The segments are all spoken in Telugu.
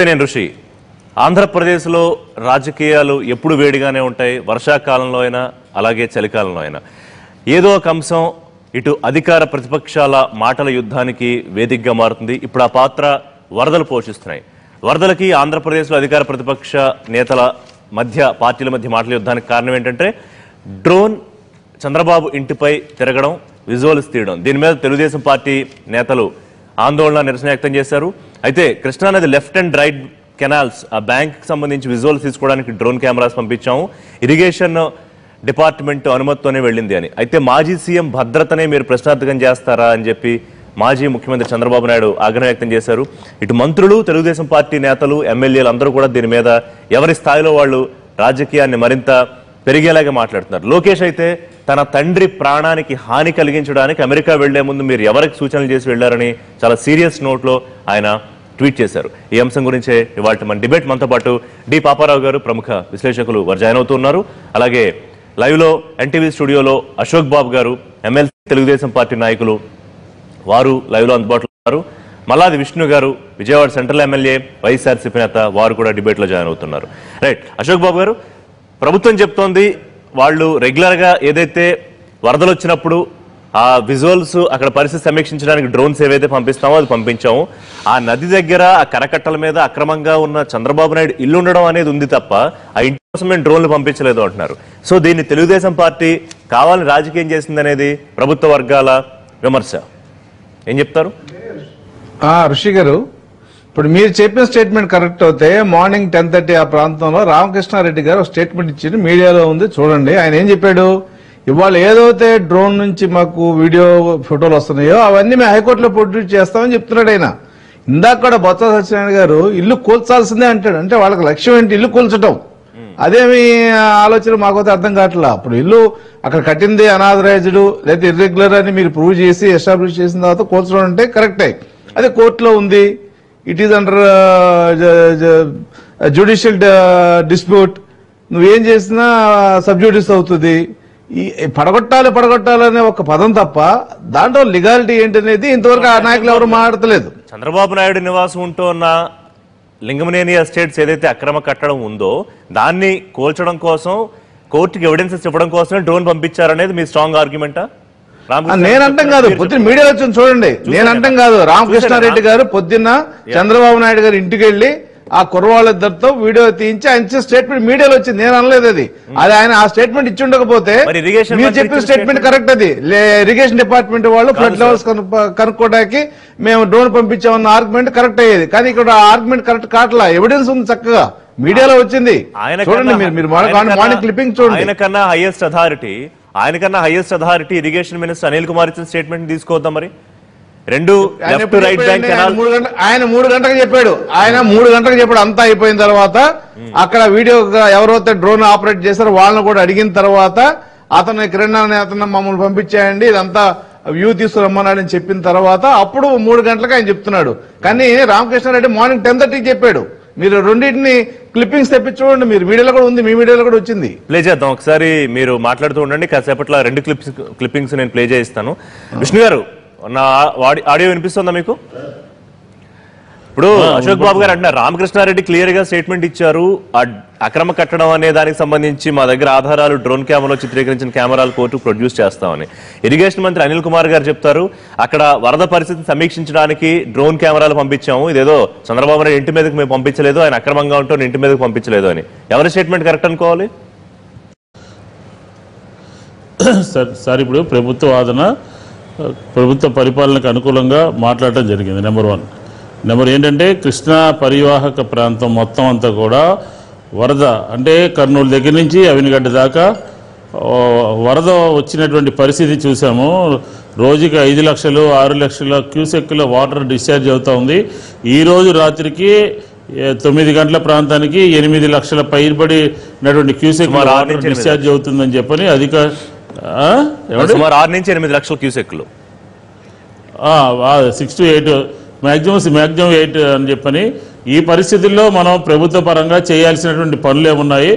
నేను ఋషి. ఆంధ్రప్రదేశ్లో రాజకీయాలు ఎప్పుడు వేడిగానే ఉంటాయి. వర్షాకాలంలో అయినా అలాగే చలికాలంలో అయినా. ఏదో ఒక అంశం ఇటు అధికార ప్రతిపక్షాల మాటల యుద్ధానికి వేదికగా మారుతుంది. ఇప్పుడు ఆ పాత్ర వరదలు పోషిస్తున్నాయి. వరదలకి ఆంధ్రప్రదేశ్లో అధికార ప్రతిపక్ష నేతల మధ్య పార్టీల మధ్య మాటల యుద్ధానికి కారణం ఏంటంటే డ్రోన్ చంద్రబాబు ఇంటిపై తిరగడం విజువల్స్ తీయడం. దీని మీద తెలుగుదేశం పార్టీ నేతలు ఆందోళన నిరసన వ్యక్తం చేశారు. అయితే కృష్ణానది లెఫ్ట్ అండ్ రైట్ కెనాల్స్ ఆ బ్యాంక్ సంబంధించి విజువల్స్ తీసుకోవడానికి డ్రోన్ కెమెరాస్ పంపించాము. ఇరిగేషన్ డిపార్ట్మెంట్ అనుమతితోనే వెళ్ళింది అని. అయితే మాజీ సీఎం భద్రతనే మీరు ప్రశ్నార్థకం చేస్తారా అని చెప్పి మాజీ ముఖ్యమంత్రి చంద్రబాబు నాయుడు ఆగ్రహం వ్యక్తం చేశారు. ఇటు మంత్రులు తెలుగుదేశం పార్టీ నేతలు ఎమ్మెల్యేలు అందరూ కూడా దీని మీద ఎవరి స్థాయిలో వాళ్ళు రాజకీయాన్ని మరింత పెరిగేలాగా మాట్లాడుతున్నారు. లోకేష్ అయితే తన తండ్రి ప్రాణానికి హాని కలిగించడానికి అమెరికా వెళ్ళే ముందు మీరు ఎవరికి సూచనలు చేసి వెళ్ళారని చాలా సీరియస్ నోట్లో ఆయన ట్వీట్ చేశారు. ఈ అంశం గురించే ఇవాళ మన డిబేట్ మనతో పాటు డి పాపారావు గారు ప్రముఖ విశ్లేషకులు వారు జాయిన్ అవుతున్నారు. అలాగే లైవ్లో ఎన్టీవీ స్టూడియోలో అశోక్ బాబు గారు ఎమ్మెల్సీ తెలుగుదేశం పార్టీ నాయకులు వారు లైవ్లో అందుబాటులో ఉన్నారు. మల్లాది విష్ణు గారు విజయవాడ సెంట్రల్ ఎమ్మెల్యే వైఎస్ఆర్సీపీ నేత వారు కూడా డిబేట్లో జాయిన్ అవుతున్నారు. రైట్ అశోక్ బాబు గారు ప్రభుత్వం చెప్తోంది వాళ్ళు రెగ్యులర్గా ఏదైతే వరదలు వచ్చినప్పుడు ఆ విజువల్స్ అక్కడ పరిస్థితి సమీక్షించడానికి డ్రోన్స్ ఏవైతే పంపిస్తామో అది పంపించాము. ఆ నది దగ్గర ఆ కరకట్టల మీద అక్రమంగా ఉన్న చంద్రబాబు నాయుడు ఇల్లు ఉండడం అనేది ఉంది తప్ప ఆ ఇంటి కోసం మేము డ్రోన్లు పంపించలేదు అంటున్నారు. సో దీన్ని తెలుగుదేశం పార్టీ కావాలని రాజకీయం చేసిందనేది ప్రభుత్వ వర్గాల విమర్శ. ఏం చెప్తారు? ఋషి గారు ఇప్పుడు మీరు చెప్పిన స్టేట్మెంట్ కరెక్ట్ అవుతే మార్నింగ్ టెన్ థర్టీ ఆ ప్రాంతంలో రామకృష్ణారెడ్డి గారు ఒక స్టేట్మెంట్ ఇచ్చింది మీడియాలో ఉంది చూడండి. ఆయన ఏం చెప్పాడు? ఇవాళ ఏదైతే డ్రోన్ నుంచి మాకు వీడియో ఫోటోలు వస్తున్నాయో అవన్నీ మేము హైకోర్టులో ప్రొడ్యూస్ చేస్తామని చెప్తున్నాడు ఆయన. ఇందాక కూడా బొత్స సత్యనారాయణ గారు ఇల్లు కూల్చాల్సిందే అంటాడు. అంటే వాళ్ళకి లక్ష్యం ఏంటి? ఇల్లు కూల్చడం అదేమి ఆలోచన మాకైతే అర్థం కావట్లా? అప్పుడు ఇల్లు అక్కడ కట్టింది అనాథరైజ్డ్ లేదా ఇర్రెగ్యులర్ అని మీరు ప్రూవ్ చేసి ఎస్టాబ్లిష్ చేసిన తర్వాత కూల్చడం అంటే కరెక్టే. అదే కోర్టులో ఉంది. It is under judicial dispute నువ్వేం చేసినా సబ్జుడిస్ అవుతుంది. ఈ పడగొట్టాలి పడగొట్టాలి అనే ఒక పదం తప్ప దాంట్లో లిగాలిటీ ఏంటనేది ఇంతవరకు ఆ నాయకులు ఎవరు మాట్లాడతలేదు. చంద్రబాబు నాయుడు నివాసం ఉంటున్న లింగమనేని ఎస్టేట్స్ ఏదైతే అక్రమ కట్టడం ఉందో దాన్ని కోల్చడం కోసం కోర్టుకి ఎవిడెన్సెస్ ఇవ్వడం కోసమే డ్రోన్ పంపించారనేది మీ స్ట్రాంగ్ ఆర్గ్యుమెంటా ఆ, నేను అంటాం కాదు. పొద్దున్న మీడియా వచ్చింది చూడండి. నేను అంటాం కాదు. రామకృష్ణారెడ్డి గారు పొద్దున్న చంద్రబాబు నాయుడు గారు ఇంటికి వెళ్ళి ఆ కుర్రవాళ్ళిద్దరితో వీడియో తీయించి ఆయన స్టేట్మెంట్ మీడియాలో వచ్చింది. నేను అనలేదు అది. అది ఆయన ఆ స్టేట్మెంట్ ఇచ్చి ఉండకపోతే మరి చెప్పిన స్టేట్మెంట్ కరెక్ట్ అది. ఇరిగేషన్ డిపార్ట్మెంట్ వాళ్ళు ఫ్లడ్. లెవెల్స్ కనుక్కోవడానికి మేము డ్రోన్ పంపించామన్న ఆర్గ్యుమెంట్ కరెక్ట్ అయ్యేది. కానీ ఇక్కడ ఆర్గ్యుమెంట్ కరెక్ట్ కావట్లా ఎవిడెన్స్ ఉంది చక్కగా. మీడియాలో వచ్చింది. చూడండి మీరు మార్నింగ్ క్లిప్పింగ్ చూడండి. ఆయన కన్నా హైయెస్ట్ అథారిటీ ఆయన కన్నా highest authority irrigation minister Anil Kumar ఇచ్చిన స్టేట్మెంట్ తీసుకోవద్దాం మరి? రెండు లెఫ్ట్ రైట్ బ్యాంక్? ఆయన మూడు గంటలకు చెప్పాడు. ఆయన మూడు గంటలకు చెప్పాడు. అంతా అయిపోయిన తర్వాత అక్కడ వీడియో ఎవరైతే డ్రోన్ ఆపరేట్ చేశారో వాళ్ళని కూడా అడిగిన తర్వాత అతను కిరణ్ అనే అతను మమ్మల్ని పంపించాయండి. ఇదంతా వ్యూ తీసుకురమ్మన్నాడని చెప్పిన తర్వాత అప్పుడు మూడు గంటలకు ఆయన చెప్తున్నాడు. కానీ రామకృష్ణారెడ్డి మార్నింగ్ టెన్ థర్టీకి చెప్పాడు. మీరు రెండింటిని క్లిప్పింగ్స్ తెప్పించి చూడండి మీరు మీడియాలో కూడా ఉంది. మీ మీడియాలో కూడా వచ్చింది. ప్లే చేద్దాం. ఒకసారి మీరు మాట్లాడుతూ ఉండండి. కాసేపట్లో రెండు క్లిప్స్ క్లిప్పింగ్స్ నేను ప్లే చేయిస్తాను. విష్ణు గారు నా ఆడి- ఆడియో వినిపిస్తుందా మీకు? ఇప్పుడు అశోక్ బాబు గారు అంటున్నారు రామకృష్ణారెడ్డి క్లియర్గా స్టేట్మెంట్ ఇచ్చారు. అక్రమ కట్టడం అనే దానికి సంబంధించి మా దగ్గర ఆధారాలు డ్రోన్ కెమెరాలో చిత్రీకరించిన కెమెరాలు కోర్టు ప్రొడ్యూస్ చేస్తామని. ఇరిగేషన్ మంత్రి అనిల్ కుమార్ గారు చెప్తారు అక్కడ వరద పరిస్థితిని సమీక్షించడానికి డ్రోన్ కెమెరాలు పంపించాము. ఇదేదో చంద్రబాబు నాయుడు ఇంటి మీదకి మేము పంపించలేదు ఆయన అక్రమంగా ఉంటూ ఇంటి మీదకి పంపించలేదు అని. ఎవరి స్టేట్మెంట్ కరెక్ట్ అనుకోవాలి? సార్ సార్ ఇప్పుడు ప్రభుత్వ వాదన ప్రభుత్వ పరిపాలనకు అనుకూలంగా మాట్లాడటం జరిగింది నెంబర్ వన్ నెంబర్ ఏంటంటే కృష్ణా పరివాహక ప్రాంతం మొత్తం అంతా కూడా వరద అంటే కర్నూలు దగ్గర నుంచి అవినిగడ్డ దాకా వరద వచ్చినటువంటి పరిస్థితి చూసాము రోజుకి ఐదు లక్షలు ఆరు లక్షల క్యూసెక్కుల వాటర్ డిశ్చార్జ్ అవుతా ఉంది ఈ రోజు రాత్రికి తొమ్మిది గంటల ప్రాంతానికి ఎనిమిది లక్షల పైబడినటువంటి క్యూసెక్ వాటర్ డిశ్చార్జ్ అవుతుందని చెప్పని అధిక? సుమారు ఆరు నుంచి ఎనిమిది లక్షల క్యూసెక్లు. Six to eight maximum maximum eight అని చెప్పని ఈ పరిస్థితుల్లో మనం ప్రభుత్వ పరంగా చేయాల్సినటువంటి పనులు ఏమున్నాయి?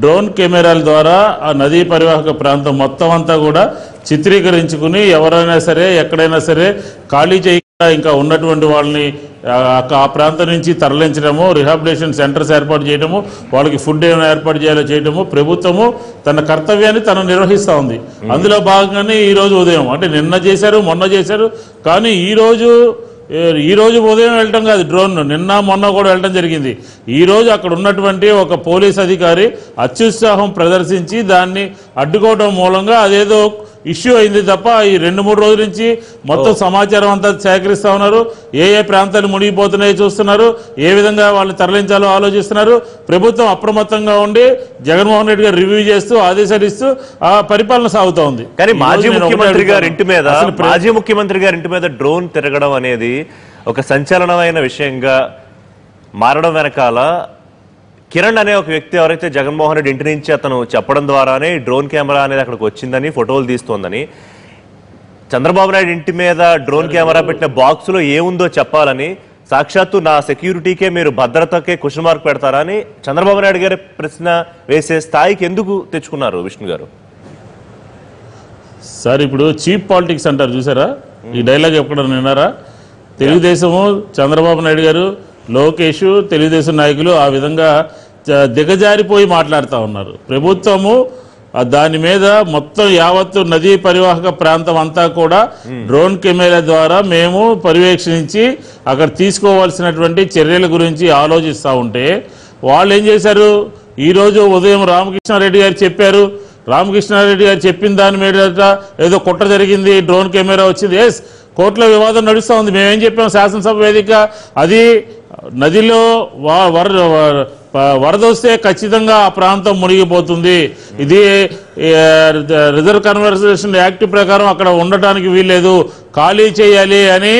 డ్రోన్ కెమెరాల ద్వారా ఆ నదీ పరివాహక ప్రాంతం మొత్తం అంతా కూడా చిత్రీకరించుకుని ఎవరైనా సరే ఎక్కడైనా సరే ఖాళీ చేయకుండా ఇంకా ఉన్నటువంటి వాళ్ళని ఆ, ఆ ప్రాంతం నుంచి తరలించడము రిహాబిలిటేషన్ సెంటర్స్ ఏర్పాటు చేయడము వాళ్ళకి ఫుడ్ ఏమైనా ఏర్పాటు చేయాలో చేయడము ప్రభుత్వము తన కర్తవ్యాన్ని తను నిర్వహిస్తూ ఉంది. అందులో భాగంగానే ఈ రోజు ఉదయం అంటే నిన్న చేశారు మొన్న చేశారు కానీ ఈ రోజు ఏ, ఈ రోజు ఉదయం వెళ్ళటం కాదు డ్రోన్ నిన్న మొన్న కూడా వెళ్ళటం జరిగింది. ఈ రోజు అక్కడ ఉన్నటువంటి ఒక పోలీస్ అధికారి అత్యుత్సాహం ప్రదర్శించి దాన్ని అడ్డుకోవడం మూలంగా అదేదో ఇష్యూ అయింది తప్ప ఈ రెండు మూడు రోజుల నుంచి మొత్తం సమాచారం అంతా సేకరిస్తా ఉన్నారు. ఏ ఏ ప్రాంతాలు మునిగిపోతున్నాయో చూస్తున్నారు. ఏ విధంగా వాళ్ళు తరలించాలో ఆలోచిస్తున్నారు. ప్రభుత్వం అప్రమత్తంగా ఉండి జగన్మోహన్ రెడ్డి గారు రివ్యూ చేస్తూ ఆదేశాలు ఇస్తూ ఆ పరిపాలన సాగుతా ఉంది. కానీ మాజీ ముఖ్యమంత్రి గారి. ఇంటి మీద మాజీ ముఖ్యమంత్రి గారి ఇంటి మీద డ్రోన్ తిరగడం అనేది ఒక సంచలనమైన విషయంగా మారడం వెనకాల కిరణ్ అనే ఒక వ్యక్తి ఎవరైతే జగన్మోహన్ రెడ్డి ఇంటి నుంచి అతను చెప్పడం ద్వారానే డ్రోన్ కెమెరా అనేది అక్కడికి వచ్చిందని ఫోటోలు తీస్తోందని. చంద్రబాబు నాయుడు ఇంటి మీద డ్రోన్ కెమెరా పెట్టిన బాక్స్లో ఏముందో చెప్పాలని సాక్షాత్తు నా సెక్యూరిటీకే మీరు భద్రతకే క్వశ్చన్ మార్క్ పెడతారా అని చంద్రబాబు నాయుడు గారి ప్రశ్న వేసే స్థాయికి ఎందుకు తెచ్చుకున్నారు విష్ణు గారు? సార్ ఇప్పుడు చీప్ పాలిటిక్స్ అంటారు చూసారా? ఈ డైలాగ్ ఎక్కడ విన్నారా? తెలుగుదేశము చంద్రబాబు నాయుడు గారు లోకేష్ తెలుగుదేశం నాయకులు ఆ విధంగా దిగజారిపోయి మాట్లాడుతూ ఉన్నారు. ప్రభుత్వము దాని మీద మొత్తం యావత్తు నదీ పరివాహక ప్రాంతం అంతా కూడా డ్రోన్ కెమెరా ద్వారా మేము పర్యవేక్షించి అక్కడ తీసుకోవాల్సినటువంటి చర్యల గురించి ఆలోచిస్తూ ఉంటే వాళ్ళు ఏం చేశారు? ఈరోజు ఉదయం రామకృష్ణారెడ్డి గారు చెప్పారు. రామకృష్ణారెడ్డి గారు చెప్పిన దాని మీద ఏదో కుట్ర జరిగింది డ్రోన్ కెమెరా వచ్చింది. ఎస్ కోర్టులో వివాదం నడుస్తూ ఉంది. మేమేం చెప్పాం? శాసనసభ వేదిక అది నదిలో వ- వర వరద వస్తే ఖచ్చితంగా ఆ ప్రాంతం మునిగిపోతుంది. ఇది రిజర్వ్ కన్వర్సేషన్ యాక్ట్ ప్రకారం అక్కడ ఉండటానికి వీల్లేదు. ఖాళీ చేయాలి అని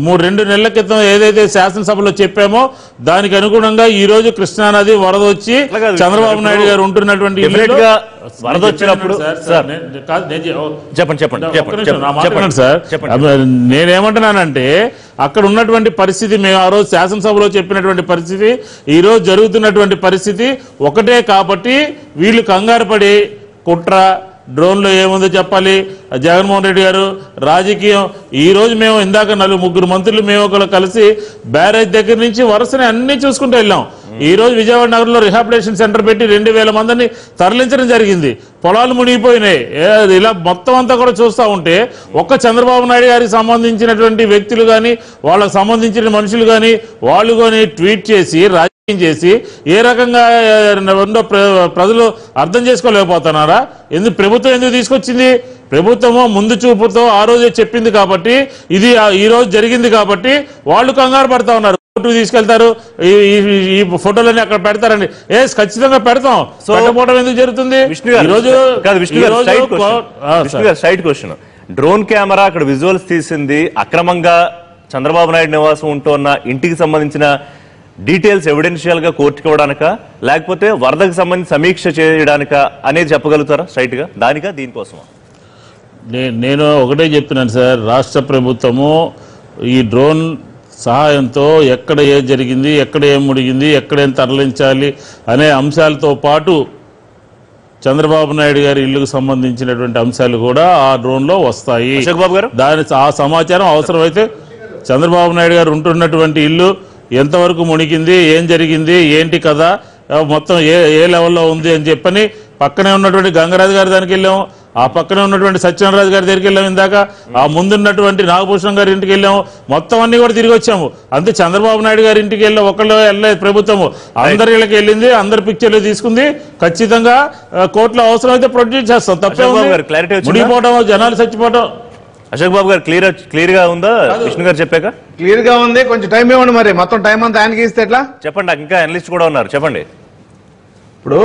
మూడు రెండు నెలల క్రితం ఏదైతే శాసనసభలో చెప్పామో దానికి అనుగుణంగా ఈ రోజు కృష్ణానది వరద వచ్చి. చంద్రబాబు నాయుడు గారు ఉంటున్నటువంటి వరద వచ్చినప్పుడు- చెప్పండి చెప్పండి సార్ నేనేమంటున్నానంటే అక్కడ ఉన్నటువంటి పరిస్థితి మేము ఆ రోజు శాసనసభలో చెప్పినటువంటి పరిస్థితి ఈ రోజు జరుగుతున్నటువంటి పరిస్థితి ఒకటే కాబట్టి వీళ్ళు కంగారు పడి కుట్ర డ్రోన్లో ఏముందో చెప్పాలి? జగన్మోహన్ రెడ్డి గారు రాజకీయం ఈ రోజు మేము ఇందాక నలుగురు ముగ్గురు మంత్రులు మేము ఒకరు కలిసి బ్యారేజ్ దగ్గర నుంచి వరుసనే అన్ని చూసుకుంటూ వెళ్ళాం. ఈ రోజు విజయవాడ నగరంలో రిహాబిలేషన్ సెంటర్ పెట్టి రెండు వేల మందిని తరలించడం జరిగింది. పొలాలు మునిగిపోయినాయి. ఇలా మొత్తం అంతా కూడా చూస్తూ ఉంటే ఒక్క చంద్రబాబు నాయుడు గారికి సంబంధించినటువంటి వ్యక్తులు కానీ వాళ్ళకి సంబంధించిన మనుషులు కానీ వాళ్ళు కానీ ట్వీట్ చేసి చేసి ఏ రకంగా ఉందో ప్ర- ప్రజలు అర్థం చేసుకోలేకపోతున్నారా? ఎందుకు ప్రభుత్వం ఎందుకు తీసుకొచ్చింది? ప్రభుత్వము ముందు చూపుతో ఆ రోజే చెప్పింది కాబట్టి ఇది ఈ రోజు జరిగింది కాబట్టి వాళ్ళు కంగారు పడతా ఉన్నారు. కోర్టుకు తీసుకెళ్తారు. ఈ- ఫోటోలన్నీ అక్కడ పెడతారండి. ఏ ఖచ్చితంగా పెడతాం. సో, పెట్టకపోవడం ఎందుకు జరుగుతుంది? సైడ్ క్వశ్చన్ డ్రోన్ కెమెరా అక్కడ విజువల్స్ తీసింది అక్రమంగా చంద్రబాబు నాయుడు నివాసం ఉంటున్న ఇంటికి సంబంధించిన డీటెయిల్స్ ఎవిడెన్షియల్గా కోర్టుకి ఇవ్వడానిక? లేకపోతే వరదకు సంబంధించి సమీక్ష చేయడానిక అనేది చెప్పగలుగుతారా స్ట్రైట్గా దానికా దీనికోసమా నేను ఒకటే చెప్తున్నాను సార్. రాష్ట్ర ప్రభుత్వము ఈ డ్రోన్ సహాయంతో ఎక్కడ ఏం జరిగింది ఎక్కడ ఏం ముడిగింది ఎక్కడ ఏం తరలించాలి అనే అంశాలతో పాటు చంద్రబాబు నాయుడు గారి ఇల్లుకు సంబంధించినటువంటి అంశాలు కూడా ఆ డ్రోన్లో వస్తాయి. అశోక్ బాబు గారు? దాని ఆ సమాచారం అవసరమైతే చంద్రబాబు నాయుడు గారు ఉంటున్నటువంటి ఇల్లు ఎంతవరకు మునిగింది ఏం జరిగింది ఏంటి కదా మొత్తం ఏ ఏ లెవెల్లో ఉంది అని చెప్పని పక్కనే ఉన్నటువంటి గంగరాజు గారి దానికి వెళ్ళాము ఆ పక్కనే ఉన్నటువంటి సత్యనారాయణ గారి దగ్గరికి వెళ్ళాము ఇందాక. ఆ ముందున్నటువంటి నాగభూషణం గారి ఇంటికి వెళ్ళాము మొత్తం అన్ని కూడా తిరిగి వచ్చాము. అంతే చంద్రబాబు నాయుడు గారి ఇంటికి వెళ్ళి ఒకళ్ళు వెళ్ళలేదు ప్రభుత్వము. అందరి ఇళ్ళకి వెళ్ళింది అందరి పిక్చర్లు తీసుకుంది. ఖచ్చితంగా కోర్టులో అవసరమైతే ప్రొడ్యూస్ చేస్తాం. తప్పే ఉంది. వచ్చిందా? మునిగిపోవడం జనాలు చచ్చిపోవడం అశోక్ బాబు గారు క్లియర్ క్లియర్గా ఉందా విష్ణు గారు చెప్పాక? క్లియర్గా ఉంది కొంచెం టైం ఇవ్వండి మరి. మొత్తం టైం అంతా ఆయనకి ఇస్తే ఎట్లా? చెప్పండి నాకు ఇంకా అనలిస్ట్ కూడా ఉన్నారు. చెప్పండి. ఇప్పుడు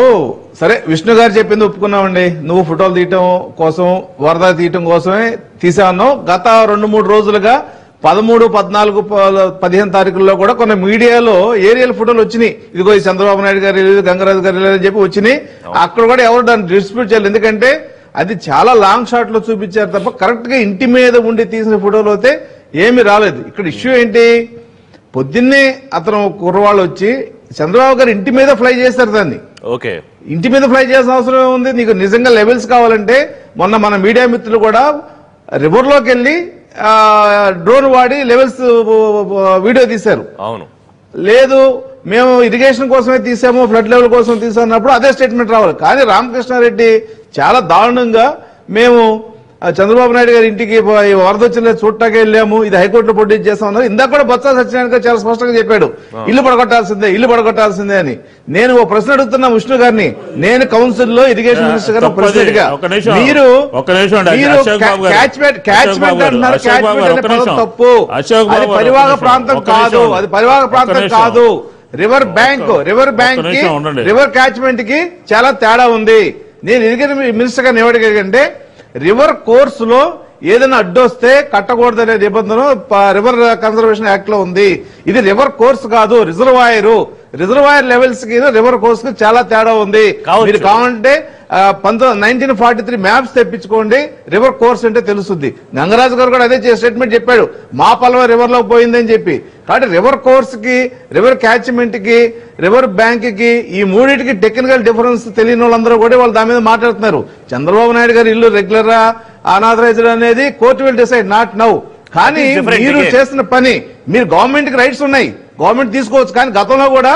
సరే విష్ణు గారు చెప్పింది ఒప్పుకున్నామండి. నువ్వు ఫోటోలు తీయటం కోసం వరద తీయటం కోసమే తీసాను గత రెండు మూడు రోజులుగా పదమూడు పద్నాలుగు పదిహేను తారీఖుల్లో కూడా కొన్ని మీడియాలో ఏరియల్ ఫోటోలు వచ్చినాయి. ఇదిగో చంద్రబాబు నాయుడు గారు గంగరాజు గారు అని చెప్పి వచ్చినాయి. అక్కడ కూడా ఎవరు దాన్ని డిస్ప్యూట్ చేయాలి ఎందుకంటే అది చాలా లాంగ్ షాట్లో చూపించారు తప్ప కరెక్ట్గా ఇంటి మీద ఉండి తీసిన ఫోటోలు అయితే ఏమీ రాలేదు. ఇక్కడ ఇష్యూ ఏంటి? పొద్దున్నే అతను కుర్రవాళ్ళు వచ్చి చంద్రబాబు గారు ఇంటి మీద ఫ్లై చేస్తారు దాన్ని. ఓకే. ఇంటి మీద ఫ్లై చేయాల్సిన అవసరం ఏముంది? నీకు నిజంగా లెవెల్స్ కావాలంటే మొన్న మన మీడియా మిత్రులు కూడా రివర్లోకి వెళ్ళి డ్రోన్ వాడి లెవెల్స్ వీడియో తీశారు. అవును. లేదు మేము ఇరిగేషన్ కోసమే తీసాము ఫ్లడ్ లెవెల్ కోసం తీసామన్నప్పుడు అదే స్టేట్మెంట్ రావాలి కానీ రామకృష్ణారెడ్డి చాలా దారుణంగా మేము చంద్రబాబు నాయుడు గారి ఇంటికి వరద వచ్చిన చూడటానికి వెళ్ళాము ఇది హైకోర్టులో ప్రొడ్యూస్ చేస్తాం అన్నారు ఇందాక కూడా బొత్స సత్యనారాయణ గారు చాలా స్పష్టంగా చెప్పాడు ఇల్లు పడగొట్టాల్సిందే ఇల్లు పడగొట్టాల్సిందే అని నేను ఓ ప్రశ్న అడుగుతున్నా విష్ణు గారిని నేను కౌన్సిల్లో ఇరిగేషన్ మినిస్టర్ గారు. ప్రెసిడెంట్గా. మీరు. Catchment catchment. అంటున్నారు. అనే పదం. తప్పు అది ఒక్క ప్రాంతం. కాదు అది పరివాహక నిమిషం. ప్రాంతం కాదు రివర్ బ్యాంక్ రివర్ బ్యాంక్కి. రివర్ క్యాచ్మెంట్కి చాలా తేడా ఉంది. నేను ఇరిగేషన్ మినిస్టర్ గారిని ఏమడిగానంటే రివర్ కోర్స్లో ఏదైనా అడ్డొస్తే కట్టకూడదనే నిబంధన రివర్ కన్జర్వేషన్ యాక్ట్లో ఉంది. ఇది రివర్ కోర్స్ కాదు రిజర్వాయర్ రిజర్వాయర్ లెవెల్స్కి రివర్ కోర్స్కి చాలా తేడా ఉంది. మీరు కావాలంటే పంతొమ్మిది నైన్టీన్ ఫార్టీ త్రీ మ్యాప్స్ తెప్పించుకోండి. రివర్ కోర్స్ అంటే తెలుస్తుంది. గంగరాజు గారు కూడా అదే స్టేట్మెంట్ చెప్పాడు. మా పలవ రివర్లో పోయిందని చెప్పి. కాబట్టి రివర్ కోర్స్కి రివర్ క్యాచ్మెంట్కి రివర్ బ్యాంక్కి ఈ మూడింటికి టెక్నికల్ డిఫరెన్స్ తెలియని వాళ్ళందరూ కూడా వాళ్ళు దాని మీద మాట్లాడుతున్నారు. చంద్రబాబు నాయుడు గారి ఇల్లు రెగ్యులరా అనాథరైజ్డ్ అనేది court will decide not now కానీ మీరు. చేస్తున్న పని మీరు గవర్నమెంట్కి రైట్స్ ఉన్నాయి. గవర్నమెంట్ తీసుకోవచ్చు కానీ గతంలో కూడా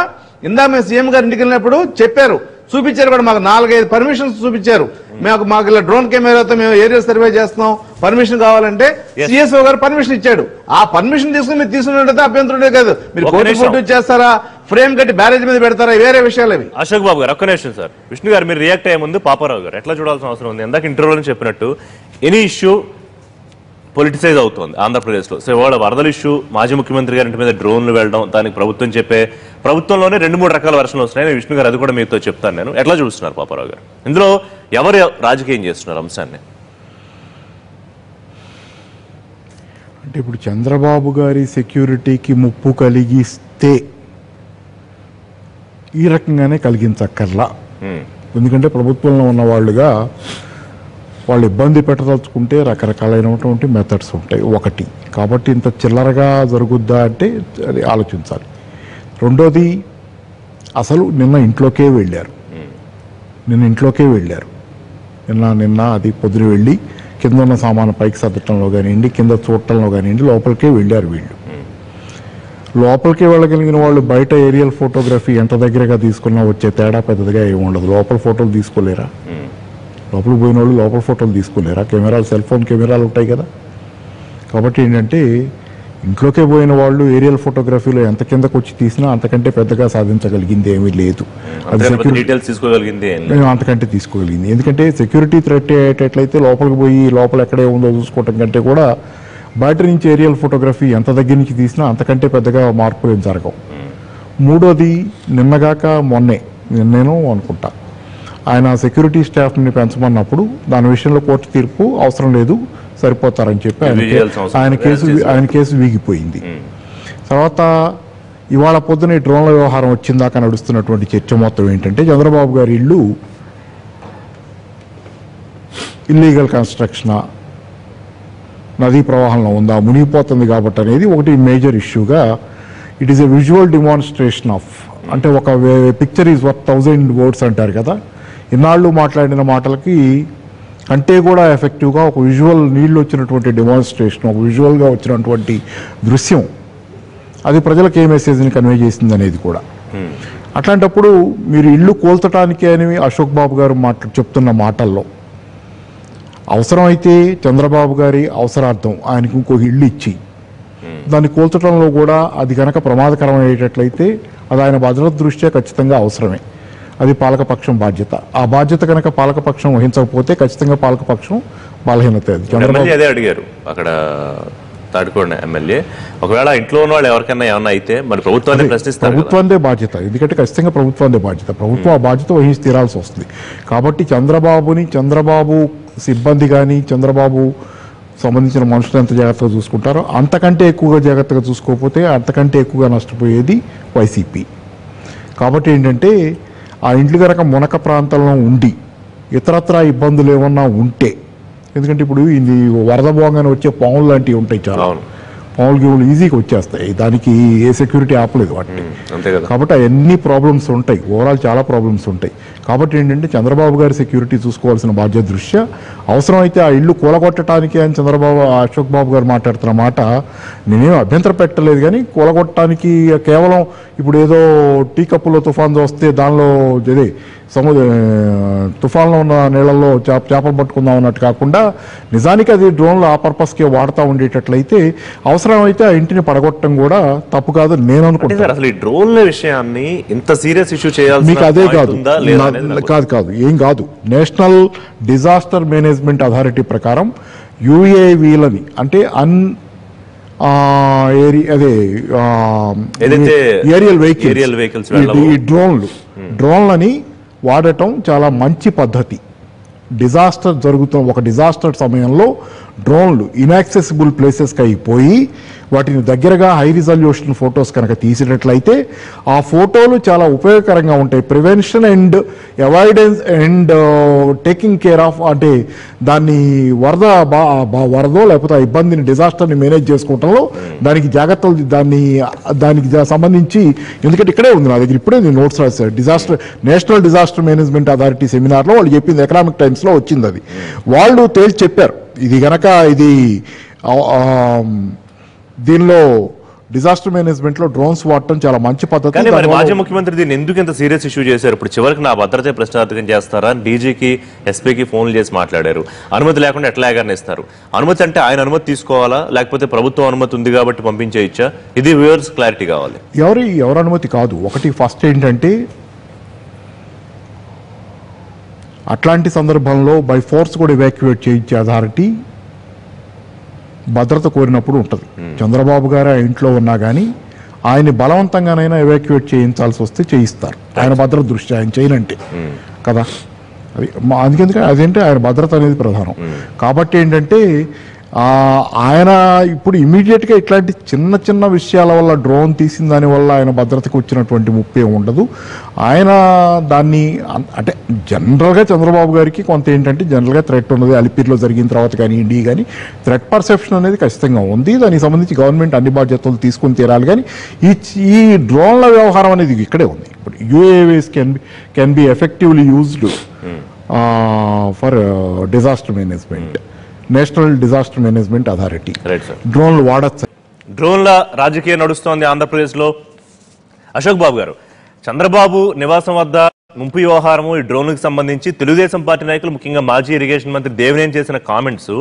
ఇందా మేము సీఎం గారి ఇంటికి వెళ్ళినప్పుడు చెప్పారు. చూపించారు కూడా మాకు నాలుగైదు పర్మిషన్స్ చూపించారు. మాకు మాకు ఇలా డ్రోన్ కెమెరాతో మేము ఏరియా సర్వే చేస్తున్నాం. పర్మిషన్ కావాలంటే. సిఎస్ఓ గారు పర్మిషన్ ఇచ్చాడు. ఆ పర్మిషన్ తీసుకుని మీరు తీసుకున్నట్టు అభ్యంతరం కాదు. మీరు కోర్టు. ఫోటో చేస్తారా ఫ్రేమ్ కట్టి బ్యారేజ్ మీద పెడతారా? వేరే విషయాలు అవి. అశోక్ బాబు గారు ఒక్క నిమిషం సార్. విష్ణు గారు మీరు రియాక్ట్ అయ్యే ముందు పాపారావు గారు ఎట్లా చూడాల్సిన అవసరం ఉంది? ఇందాక ఇంటర్వ్యూలో చెప్పినట్టు ఎనీ ఇష్యూ పొలిటిసైజ్ అవుతోంది ఆంధ్రప్రదేశ్లో. సో ఇవాళ వరదల ఇష్యూ మాజీ ముఖ్యమంత్రి గారి ఇంటి మీద డ్రోన్లు వెళ్ళడం దానికి ప్రభుత్వం చెప్పే ప్రభుత్వంలోనే రెండు మూడు రకాల వర్షన్లు వస్తున్నాయి. విష్ణు గారు అది కూడా మీతో చెప్తాను నేను. ఎట్లా చూస్తున్నారు పాపారావు గారు? ఇందులో ఎవరు రాజకీయం చేస్తున్నారు అంశాన్ని? అంటే ఇప్పుడు చంద్రబాబు గారి సెక్యూరిటీకి ముప్పు కలిగిస్తే ఈ రకంగానే కలిగించక్కర్లా. ఎందుకంటే ప్రభుత్వంలో ఉన్న వాళ్ళుగా వాళ్ళు ఇబ్బంది పెట్టదలుచుకుంటే రకరకాలైనటువంటి మెథడ్స్ ఉంటాయి. ఒకటి. కాబట్టి ఇంత చిల్లరగా జరుగుద్దా అంటే అది ఆలోచించాలి. రెండోది అసలు నిన్న ఇంట్లోకే వెళ్ళారు. నిన్న ఇంట్లోకే వెళ్ళారు. నిన్న నిన్న అది పొద్దున వెళ్ళి కింద ఉన్న సామాను పైకి సర్దటంలో కానివ్వండి కింద చూడటంలో కానివ్వండి లోపలికే వెళ్ళారు వీళ్ళు. లోపలికి వెళ్ళగలిగిన వాళ్ళు బయట ఏరియల్ ఫోటోగ్రఫీ ఎంత దగ్గరగా తీసుకున్నా వచ్చే తేడా పెద్దదిగా ఏమి ఉండదు. లోపల ఫోటోలు తీసుకోలేరా? లోపలికి పోయిన వాళ్ళు లోపల ఫోటోలు తీసుకోలేరా? కెమెరాలు సెల్ ఫోన్ కెమెరాలు ఉంటాయి కదా. కాబట్టి ఏంటంటే ఇంట్లోకే పోయిన వాళ్ళు ఏరియల్ ఫోటోగ్రఫీలో ఎంత కిందకు వచ్చి తీసినా అంతకంటే పెద్దగా సాధించగలిగింది ఏమీ లేదు. అది డీటెయిల్స్ తీసుకోగలిగింది. మేము అంతకంటే తీసుకోగలిగింది. ఎందుకంటే సెక్యూరిటీ థ్రెట్ అయ్యేటట్లయితే లోపలికి పోయి లోపల ఎక్కడే ఉందో చూసుకోవటం కంటే కూడా బయట నుంచి ఏరియల్ ఫోటోగ్రఫీ ఎంత దగ్గర నుంచి తీసినా అంతకంటే పెద్దగా మార్పులు ఏం జరగవు. మూడోది నిన్నగాక మొన్నే నిన్నేను అనుకుంటా. ఆయన సెక్యూరిటీ స్టాఫ్ని పెంచమన్నప్పుడు దాని విషయంలో కోర్టు తీర్పు అవసరం లేదు సరిపోతారని చెప్పి ఆయన. కేసు. ఆయన కేసు వీగిపోయింది తర్వాత ఇవాళ పొద్దున ఈ డ్రోన్ల వ్యవహారం వచ్చిందాక నడుస్తున్నటువంటి చర్చ మొత్తం ఏంటంటే చంద్రబాబు గారి ఇల్లు ఇల్లీగల్ కన్స్ట్రక్షనా నదీ ప్రవాహంలో ఉందా మునిగిపోతుంది కాబట్టి అనేది ఒకటి major ఇష్యూగా it is a visual demonstration of అంటే ఒక picture is worth thousand words అంటారు కదా ఇన్నాళ్ళు మాట్లాడిన మాటలకి కంటే కూడా ఎఫెక్టివ్గా ఒక విజువల్ నీళ్ళు వచ్చినటువంటి డెమాన్స్ట్రేషన్ ఒక విజువల్గా వచ్చినటువంటి దృశ్యం. అది ప్రజలకు ఏ మెసేజ్ని కన్వే చేసింది అనేది కూడా. అట్లాంటప్పుడు మీరు ఇల్లు కోల్చటానికి అని అశోక్ బాబు గారు మాట చెప్తున్న మాటల్లో అవసరమైతే చంద్రబాబు గారి అవసరార్థం ఆయనకు ఇంకొక ఇల్లు ఇచ్చి దాన్ని కూల్చడంలో కూడా అది కనుక ప్రమాదకరమయ్యేటట్లయితే అది ఆయన భద్రత దృష్ట్యా ఖచ్చితంగా అవసరమే. అది పాలకపక్షం బాధ్యత. ఆ బాధ్యత కనుక పాలకపక్షం వహించకపోతే ఖచ్చితంగా పాలకపక్షం బలహీనత అది. చంద్రబాబు ఎమ్మెల్యే అదే అడిగారు. అక్కడ తాడుకోండి ఎమ్మెల్యే. ఒకవేళ ఇంట్లో ఉన్న వాళ్ళు ఎవరికైనా ఏమన్నా అయితే మరి ప్రభుత్వాన్ని ప్రశ్నిస్తారు. ప్రభుత్వందే బాధ్యత. ఎందుకంటే ఖచ్చితంగా ప్రభుత్వందే బాధ్యత. ప్రభుత్వం ఆ బాధ్యత వహించి తీరాల్సి వస్తుంది. కాబట్టి చంద్రబాబుని చంద్రబాబు సిబ్బంది కానీ చంద్రబాబు సంబంధించిన మనుషులు ఎంత జాగ్రత్తగా చూసుకుంటారో అంతకంటే ఎక్కువగా జాగ్రత్తగా చూసుకోకపోతే అంతకంటే ఎక్కువగా నష్టపోయేది వైసీపీ. కాబట్టి ఏంటంటే ఆ ఇంట్లు కనుక మునక ప్రాంతంలో ఉండి ఇతరత్ర ఇబ్బందులు ఏమన్నా ఉంటే ఎందుకంటే ఇప్పుడు ఇది వరద భోగానే వచ్చే పాములు లాంటివి ఉంటాయి చాలా. పాములు గేములు ఈజీగా వచ్చేస్తాయి. దానికి ఏ సెక్యూరిటీ ఆపలేదు వాటిని కాబట్టి ఎన్ని ప్రాబ్లమ్స్ ఉంటాయి. ఓవరాల్ చాలా ప్రాబ్లమ్స్ ఉంటాయి. కాబట్టి ఏంటంటే చంద్రబాబు గారి సెక్యూరిటీ చూసుకోవాల్సిన బాధ్యత దృష్ట్యా అవసరమైతే ఆ ఇల్లు కూలగొట్టడానికి అని చంద్రబాబు అశోక్ బాబు గారు మాట్లాడుతున్న మాట నేనేం అభ్యంతరం పెట్టలేదు కానీ కూలగొట్టడానికి కేవలం ఇప్పుడు ఏదో టీ కప్పులో తుఫాన్ వస్తే దానిలో ఇదే సముద్ర తుఫాన్లో ఉన్న నీళ్ళల్లో చేప చేపలు పట్టుకుందాం అన్నట్టు కాకుండా నిజానికి అది డ్రోన్లు ఆ పర్పస్కే వాడుతూ ఉండేటట్లయితే అవసరమైతే ఆ ఇంటిని పడగొట్టడం కూడా తప్పు కాదు నేను అంటే అనుకుంటాను సార్ అసలు ఈ డ్రోన్ల విషయాన్ని ఇంత సీరియస్ ఇష్యూ మీకు చేయాల్సిన అదే కాదు. కాదు కాదు. ఏం కాదు. నేషనల్ డిజాస్టర్ మేనేజ్మెంట్ అథారిటీ ప్రకారం యుఏవీలని అంటే అన్ అదే ఏరియల్ వెహికల్స్. ఈ డ్రోన్లు డ్రోన్లని వాడటం చాలా మంచి పద్ధతి. డిజాస్టర్ జరుగుతున్న ఒక డిజాస్టర్ సమయంలో డ్రోన్లు ఇన్యాక్సెసిబుల్ ప్లేసెస్కి అయిపోయి వాటిని దగ్గరగా హై రిజల్యూషన్ ఫొటోస్ కనుక తీసినట్లయితే ఆ ఫోటోలు చాలా ఉపయోగకరంగా ఉంటాయి. Prevention and avoidance and taking care of అంటే దాన్ని వరద బా బా- వరదో లేకపోతే ఆ ఇబ్బందిని డిజాస్టర్ని మేనేజ్ చేసుకోవటంలో దానికి జాగ్రత్తలు దాన్ని దానికి సంబంధించి ఎందుకంటే ఇక్కడే ఉంది నా దగ్గర ఇప్పుడే నేను నోట్స్ రాశాను disaster national disaster management authority సెమినార్లో వాళ్ళు చెప్పింది ఎకనామిక్ టైమ్స్లో వచ్చింది అది. వాళ్ళు తేల్చి చెప్పారు. ఇది గనక ఇది దీనిలో డిజాస్టర్ మేనేజ్మెంట్లో డ్రోన్స్ వాడటం చాలా మంచి పద్ధతి. మాజీ ముఖ్యమంత్రి దీన్ని ఎందుకు ఇంత సీరియస్ ఇష్యూ చేశారు? ఇప్పుడు చివరికి నా భద్రత ప్రశ్నార్థకం చేస్తారా డీజీకి ఎస్పీకి ఫోన్లు చేసి మాట్లాడారు. అనుమతి లేకుండా ఎట్లా ఎగరనిస్తారు? అనుమతి అంటే ఆయన అనుమతి తీసుకోవాలా? లేకపోతే ప్రభుత్వం అనుమతి ఉంది కాబట్టి పంపించేయచ్చా ఇది వ్యూవర్స్ క్లారిటీ కావాలి. ఎవరి ఎవరి అనుమతి కాదు. ఒకటి ఫస్ట్ ఏంటంటే అట్లాంటి సందర్భంలో బై ఫోర్స్ కూడా ఎవాక్యువేట్ చేయించే అథారిటీ భద్రత కోరినప్పుడు ఉంటుంది. చంద్రబాబు గారు ఆ ఇంట్లో ఉన్నా కానీ ఆయన్ని బలవంతంగానైనా ఎవాక్యువేట్ చేయించాల్సి వస్తే చేయిస్తారు. ఆయన భద్రత దృష్టి ఆయన చేయనంటే. కదా? అది అందుకెందుకంటే అదేంటే? ఆయన భద్రత అనేది ప్రధానం. కాబట్టి ఏంటంటే ఆయన ఇప్పుడు immediate గా ఇట్లాంటి చిన్న చిన్న విషయాల వల్ల డ్రోన్ తీసిన దాని వల్ల ఆయన భద్రతకు వచ్చినటువంటి ముప్పే ఉండదు. ఆయన దాన్ని అంటే జనరల్గా చంద్రబాబు గారికి కొంత ఏంటంటే జనరల్గా థ్రెట్ ఉన్నది. అలిపిరిలో జరిగిన తర్వాత కానీ ఇండి కానీ థ్రెట్ పర్సెప్షన్ అనేది ఖచ్చితంగా ఉంది. దానికి సంబంధించి గవర్నమెంట్ అన్ని బాధ్యతలు తీసుకుని తీరాలి. కానీ ఈ ఈ డ్రోన్ల వ్యవహారం అనేది ఇక్కడే ఉంది. ఇప్పుడు UAVs can be can be effectively used for disaster management national disaster management authority. Right sir డ్రోన్లు వాడచ్చు. డ్రోన్ల రాజకీయం నడుస్తోంది ఆంధ్రప్రదేశ్లో. అశోక్ బాబు గారు చంద్రబాబు నివాసం వద్ద ముంపు వ్యవహారము ఈ డ్రోన్లకు సంబంధించి తెలుగుదేశం పార్టీ నాయకులు ముఖ్యంగా మాజీ ఇరిగేషన్ మంత్రి దేవినేని చేసిన కామెంట్స్.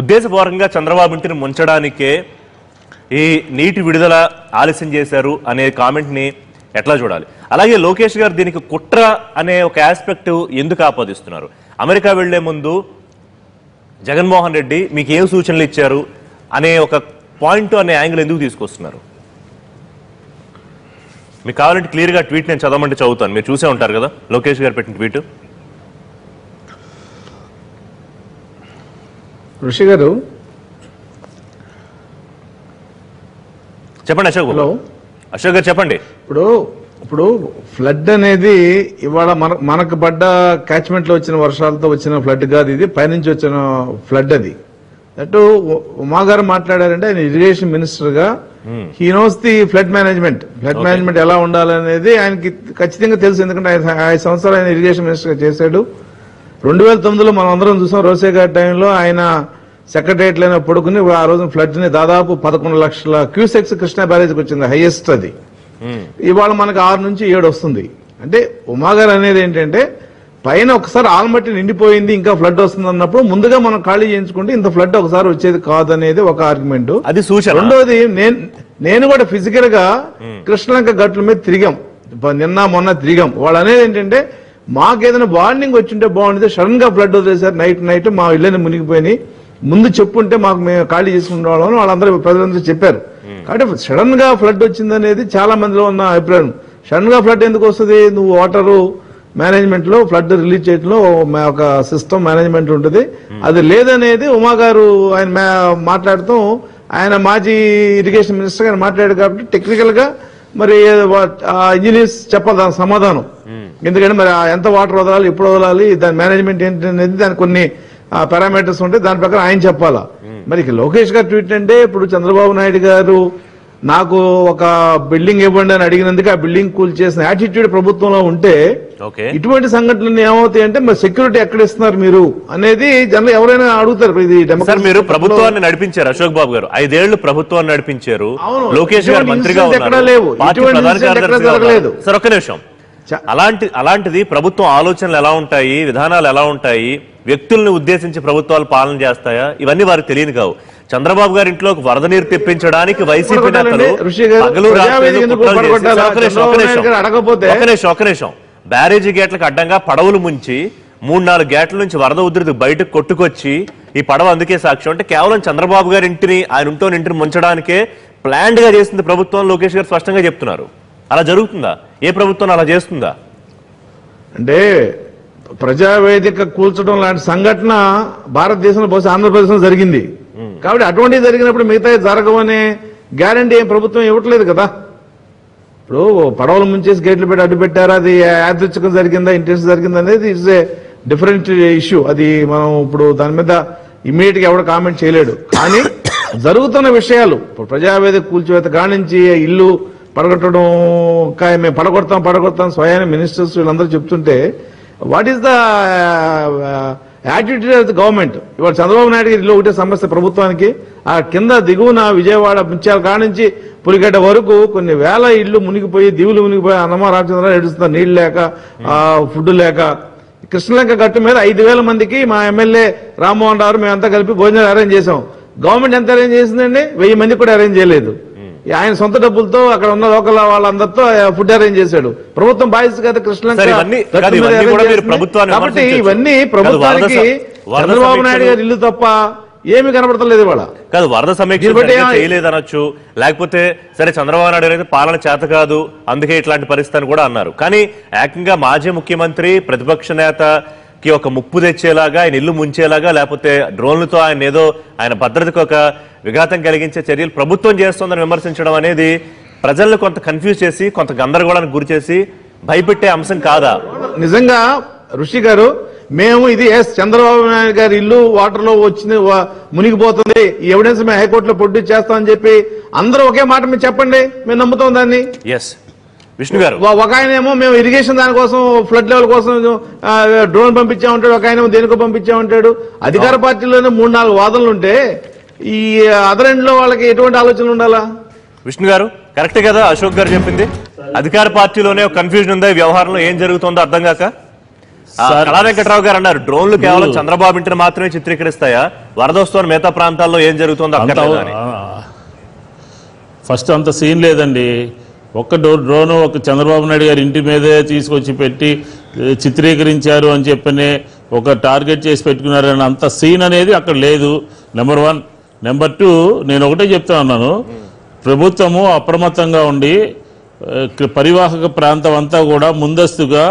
ఉద్దేశపూర్వకంగా చంద్రబాబు ఇంటిని ముంచడానికే ఈ నీటి విడుదల ఆలస్యం చేశారు అనే కామెంట్ని ఎట్లా చూడాలి? అలాగే లోకేష్ గారు దీనికి కుట్ర అనే ఒక ఆస్పెక్ట్ ఎందుకు ఆపాదిస్తున్నారు? అమెరికా వెళ్ళే ముందు జగన్మోహన్ రెడ్డి మీకు ఏం సూచనలు ఇచ్చారు అనే ఒక పాయింట్ అనే యాంగిల్ ఎందుకు తీసుకొస్తున్నారు? మీకు కావాలంటే క్లియర్గా ట్వీట్ నేను చదవమంటే చదువుతాను. మీరు చూసే ఉంటారు కదా? లోకేష్ గారు పెట్టిన ట్వీట్ ఋషి గారు. చెప్పండి అశోక్. హలో. అశోక్ గారు చెప్పండి. ఇప్పుడు ఇప్పుడు ఫ్లడ్ అనేది ఇవాళ మన మనకు పడ్డ క్యాచ్మెంట్లో వచ్చిన వర్షాలతో వచ్చిన ఫ్లడ్ కాదు ఇది. పైనుంచి వచ్చిన ఫ్లడ్ అది. అటు ఉమా గారు మాట్లాడారంటే ఆయన ఇరిగేషన్ మినిస్టర్గా he knows the flood management flood management ఎలా ఉండాలనేది ఆయనకి ఖచ్చితంగా తెలుసు. ఎందుకంటే ఆయన ఐదు సంవత్సరాలు ఆయన ఇరిగేషన్ మినిస్టర్గా చేశాడు. రెండు వేల తొమ్మిదిలో మనం అందరం చూసాం రోసే గారి టైంలో ఆయన సెక్రటరియట్లోనే పడుకుని ఆ రోజు ఫ్లడ్ని దాదాపు పదకొండు లక్షల క్యూసెక్స్ కృష్ణా బ్యారేజ్కి వచ్చింది హైయెస్ట్ అది. ఇవాళ మనకు ఆరు నుంచి ఏడు వస్తుంది. అంటే ఉమాగారు అనేది ఏంటంటే పైన ఒకసారి ఆల్మట్టి నిండిపోయింది ఇంకా ఫ్లడ్ వస్తుంది అన్నప్పుడు ముందుగా మనం ఖాళీ చేయించుకుంటే ఇంత ఫ్లడ్ ఒకసారి వచ్చేది కాదనేది ఒక ఆర్గ్యుమెంట్ అది సూచన. రెండోది నేను నేను కూడా ఫిజికల్గా కృష్ణలంక గట్ల మీద తిరిగాం. నిన్న మొన్న తిరిగాం. వాళ్ళు అనేది ఏంటంటే మాకేదైనా వార్నింగ్ వచ్చింటే బాగుంటుంది సడన్గా ఫ్లడ్ వదిలేసారు నైట్ నైట్ మా ఇళ్ళని మునిగిపోయినాయి. ముందు చెప్పుంటే మాకు మేము ఖాళీ చేసుకునే వాళ్ళం వాళ్ళందరూ ప్రజలందరూ చెప్పారు. కాబట్టి సడన్గా ఫ్లడ్ వచ్చిందనేది చాలా మందిలో ఉన్న అభిప్రాయం. సడన్గా ఫ్లడ్ ఎందుకు వస్తుంది? నువ్వు వాటరు మేనేజ్మెంట్లో ఫ్లడ్ రిలీజ్ చేయడంలో ఒక సిస్టమ్ మేనేజ్మెంట్ ఉంటుంది. అది లేదనేది ఉమా గారు ఆయన మా- మాట్లాడుతూ ఆయన మాజీ ఇరిగేషన్ మినిస్టర్ గారు మాట్లాడారు కాబట్టి టెక్నికల్గా మరి ఇంజనీర్స్ చెప్పాలి దాని సమాధానం. ఎందుకంటే మరి ఎంత వాటర్ వదలాలి ఎప్పుడు వదలాలి దాని మేనేజ్మెంట్ ఏంటి అనేది దాని కొన్ని పారామీటర్స్ ఉంటాయి దాని ప్రకారం ఆయన చెప్పాలా? మరి లోకేష్ గారు ట్వీట్ అంటే ఇప్పుడు చంద్రబాబు నాయుడు గారు నాకు ఒక బిల్డింగ్ ఇవ్వండి అని అడిగినందుకు ఆ బిల్డింగ్ కూల్ చేసిన యాటిట్యూడ్ ప్రభుత్వంలో ఉంటే ఇటువంటి సంఘటనలు ఏమవుతాయి అంటే మరి సెక్యూరిటీ ఎక్కడ ఇస్తున్నారు మీరు అనేది జనరల్ ఎవరైనా అడుగుతారు. ఇది మీరు ప్రభుత్వాన్ని నడిపించారు అశోక్ బాబు గారు. ఐదేళ్ళు ప్రభుత్వాన్ని నడిపించారు. లోకేష్ గారు మంత్రిగా లేవు. సార్ ఒక్క నిమిషం. అలాంటి అలాంటిది ప్రభుత్వం ఆలోచనలు ఎలా ఉంటాయి విధానాలు ఎలా ఉంటాయి వ్యక్తుల్ని ఉద్దేశించి ప్రభుత్వాలు పాలన చేస్తాయా ఇవన్నీ వారికి తెలియదు కావు. చంద్రబాబు గారి ఇంట్లోకి వరద నీరు తెప్పించడానికి వైసీపీ. నేతలు పగలు రాత్రులు బ్యారేజీ గేట్లకు అడ్డంగా పడవలు ముంచి మూడు నాలుగు గేట్ల నుంచి వరద ఉధృతి బయటకు కొట్టుకొచ్చి ఈ పడవ అందుకే సాక్ష్యం. అంటే కేవలం చంద్రబాబు గారి ఇంటిని ఆయన ఉంటోని ఇంటిని ముంచడానికే ప్లాన్డ్గా చేసింది ప్రభుత్వం లోకేష్ గారు స్పష్టంగా చెప్తున్నారు. అలా జరుగుతుందా? ఏ ప్రభుత్వం అలా చేస్తుందా? అంటే ప్రజావేదిక కూల్చడం లాంటి సంఘటన భారతదేశంలో బహుశా ఆంధ్రప్రదేశ్లో జరిగింది. కాబట్టి అటువంటివి జరిగినప్పుడు మిగతా జరగవనే గ్యారంటీ ఏం ప్రభుత్వం ఇవ్వట్లేదు కదా. ఇప్పుడు పడవలు ముంచేసి గేట్లు పెట్టి అడ్డు పెట్టారా? అది యాదృచ్ఛికం జరిగిందా? ఇంటెన్స్ జరిగిందా అనేది ఇట్స్ ఏ డిఫరెంట్ ఇష్యూ అది మనం ఇప్పుడు దాని మీద ఇమీడియట్గా ఎవడు కామెంట్ చేయలేడు. కానీ జరుగుతున్న విషయాలు ఇప్పుడు ప్రజావేదిక కూల్చివేత కానించి ఇల్లు పడగొట్టడం కాయ మేము పడగొడతాం పడగొడతాం స్వయాన మినిస్టర్స్ వీళ్ళందరూ చెప్తుంటే what is the attitude of the government ఇవాళ చంద్రబాబు నాయుడు గారి ఇల్లు ఒకటే సమస్య ప్రభుత్వానికి. ఆ కింద దిగువన విజయవాడ ముంచాల నుంచి పులిగడ్డ వరకు కొన్ని వేల ఇళ్ళు మునిగిపోయి దీవులు మునిగిపోయి అన్నమా రామచంద్ర ఏడుస్తున్న నీళ్ళు లేక ఫుడ్ లేక. కృష్ణలంక గట్టు మీద ఐదు వేల మందికి మా ఎమ్మెల్యే రామ్మోహన్ రావు మేమంతా కలిపి భోజనాలు అరేంజ్ చేసాం గవర్నమెంట్ ఎంత అరేంజ్ చేసిందండి? వెయ్యి మందికి కూడా అరేంజ్ చేయలేదు. ఆయన సొంత డబ్బులతో అక్కడ ఉన్న లోకల్ వాళ్ళందరితో ఫుడ్ అరేంజ్ చేశాడు. ప్రభుత్వం బాధ్యత కదా కృష్ణలంక. కాబట్టి. ఇవన్నీ ప్రభుత్వానికి చంద్రబాబు నాయుడు గారి ఇల్లు తప్ప ఏమి కనబడతలేదు ఇవాళ. కాదు వరద సమీక్ష చేయలేదనొచ్చు. లేకపోతే సరే చంద్రబాబు నాయుడు అయితే పాలన చేత కాదు అందుకే ఇట్లాంటి పరిస్థితి అని కూడా అన్నారు. కానీ ఏకంగా మాజీ ముఖ్యమంత్రి ప్రతిపక్ష నేతకి ఒక ముప్పు తెచ్చేలాగా ఆయన ఇల్లు ముంచేలాగా లేకపోతే డ్రోన్లతో ఆయన ఏదో ఆయన భద్రతకు ఒక విఘాతం కలిగించే చర్యలు ప్రభుత్వం చేస్తోందని విమర్శించడం అనేది ప్రజలను కొంత కన్ఫ్యూజ్ చేసి కొంత గందరగోళానికి గురి చేసి భయపెట్టే అంశం కాదా? నిజంగా ఋషి గారు మేము ఇది ఎస్ చంద్రబాబు నాయుడు గారి ఇల్లు వాటర్లో వచ్చింది మునిగిపోతుంది ఈ ఎవిడెన్స్ మేము హైకోర్టులో ప్రొడ్యూస్ చేస్తామని చెప్పి అందరూ ఒకే మాట మీరు చెప్పండి మేము నమ్ముతాం దాన్ని. ఎస్ విష్ణు గారు. ఒక- ఒక ఆయన ఏమో మేము ఇరిగేషన్ దానికోసం ఫ్లడ్ లెవెల్ కోసం డ్రోన్ పంపించామంటాడు ఒక ఆయన ఏమో దేనికో పంపించామంటాడు అధికార పార్టీలోనే మూడు నాలుగు వాదనలు ఉంటే ఈ అదర్ ఎండ్లో వాళ్ళకి ఎటువంటి ఆలోచనలు ఉండాలా? విష్ణు గారు కరెక్ట్ కదా అశోక్ గారు చెప్పింది? అధికార పార్టీలోనే ఒక కన్ఫ్యూజన్ ఉంది ఈ వ్యవహారంలో ఏం జరుగుతుందో అర్థం కాక. కళా వెంకట్రావు గారు అన్నారు డ్రోన్లు కేవలం చంద్రబాబు ఇంటిని మాత్రమే చిత్రీకరిస్తాయా? వరద వస్తున్న మిగతా ప్రాంతాల్లో ఏం జరుగుతుందో ఫస్ట్ అంత సీన్ లేదండి. ఒక్క డో డ్రోన్ ఒక చంద్రబాబు నాయుడు గారి ఇంటి మీదే తీసుకొచ్చి పెట్టి చిత్రీకరించారు అని చెప్పనే ఒక టార్గెట్ చేసి పెట్టుకున్నారని అంత సీన్ అనేది అక్కడ లేదు. నెంబర్ వన్ నెంబర్ టూ నేను ఒకటే చెప్తా ఉన్నాను. ప్రభుత్వము అప్రమత్తంగా ఉండి పరివాహక ప్రాంతం అంతా కూడా ముందస్తుగా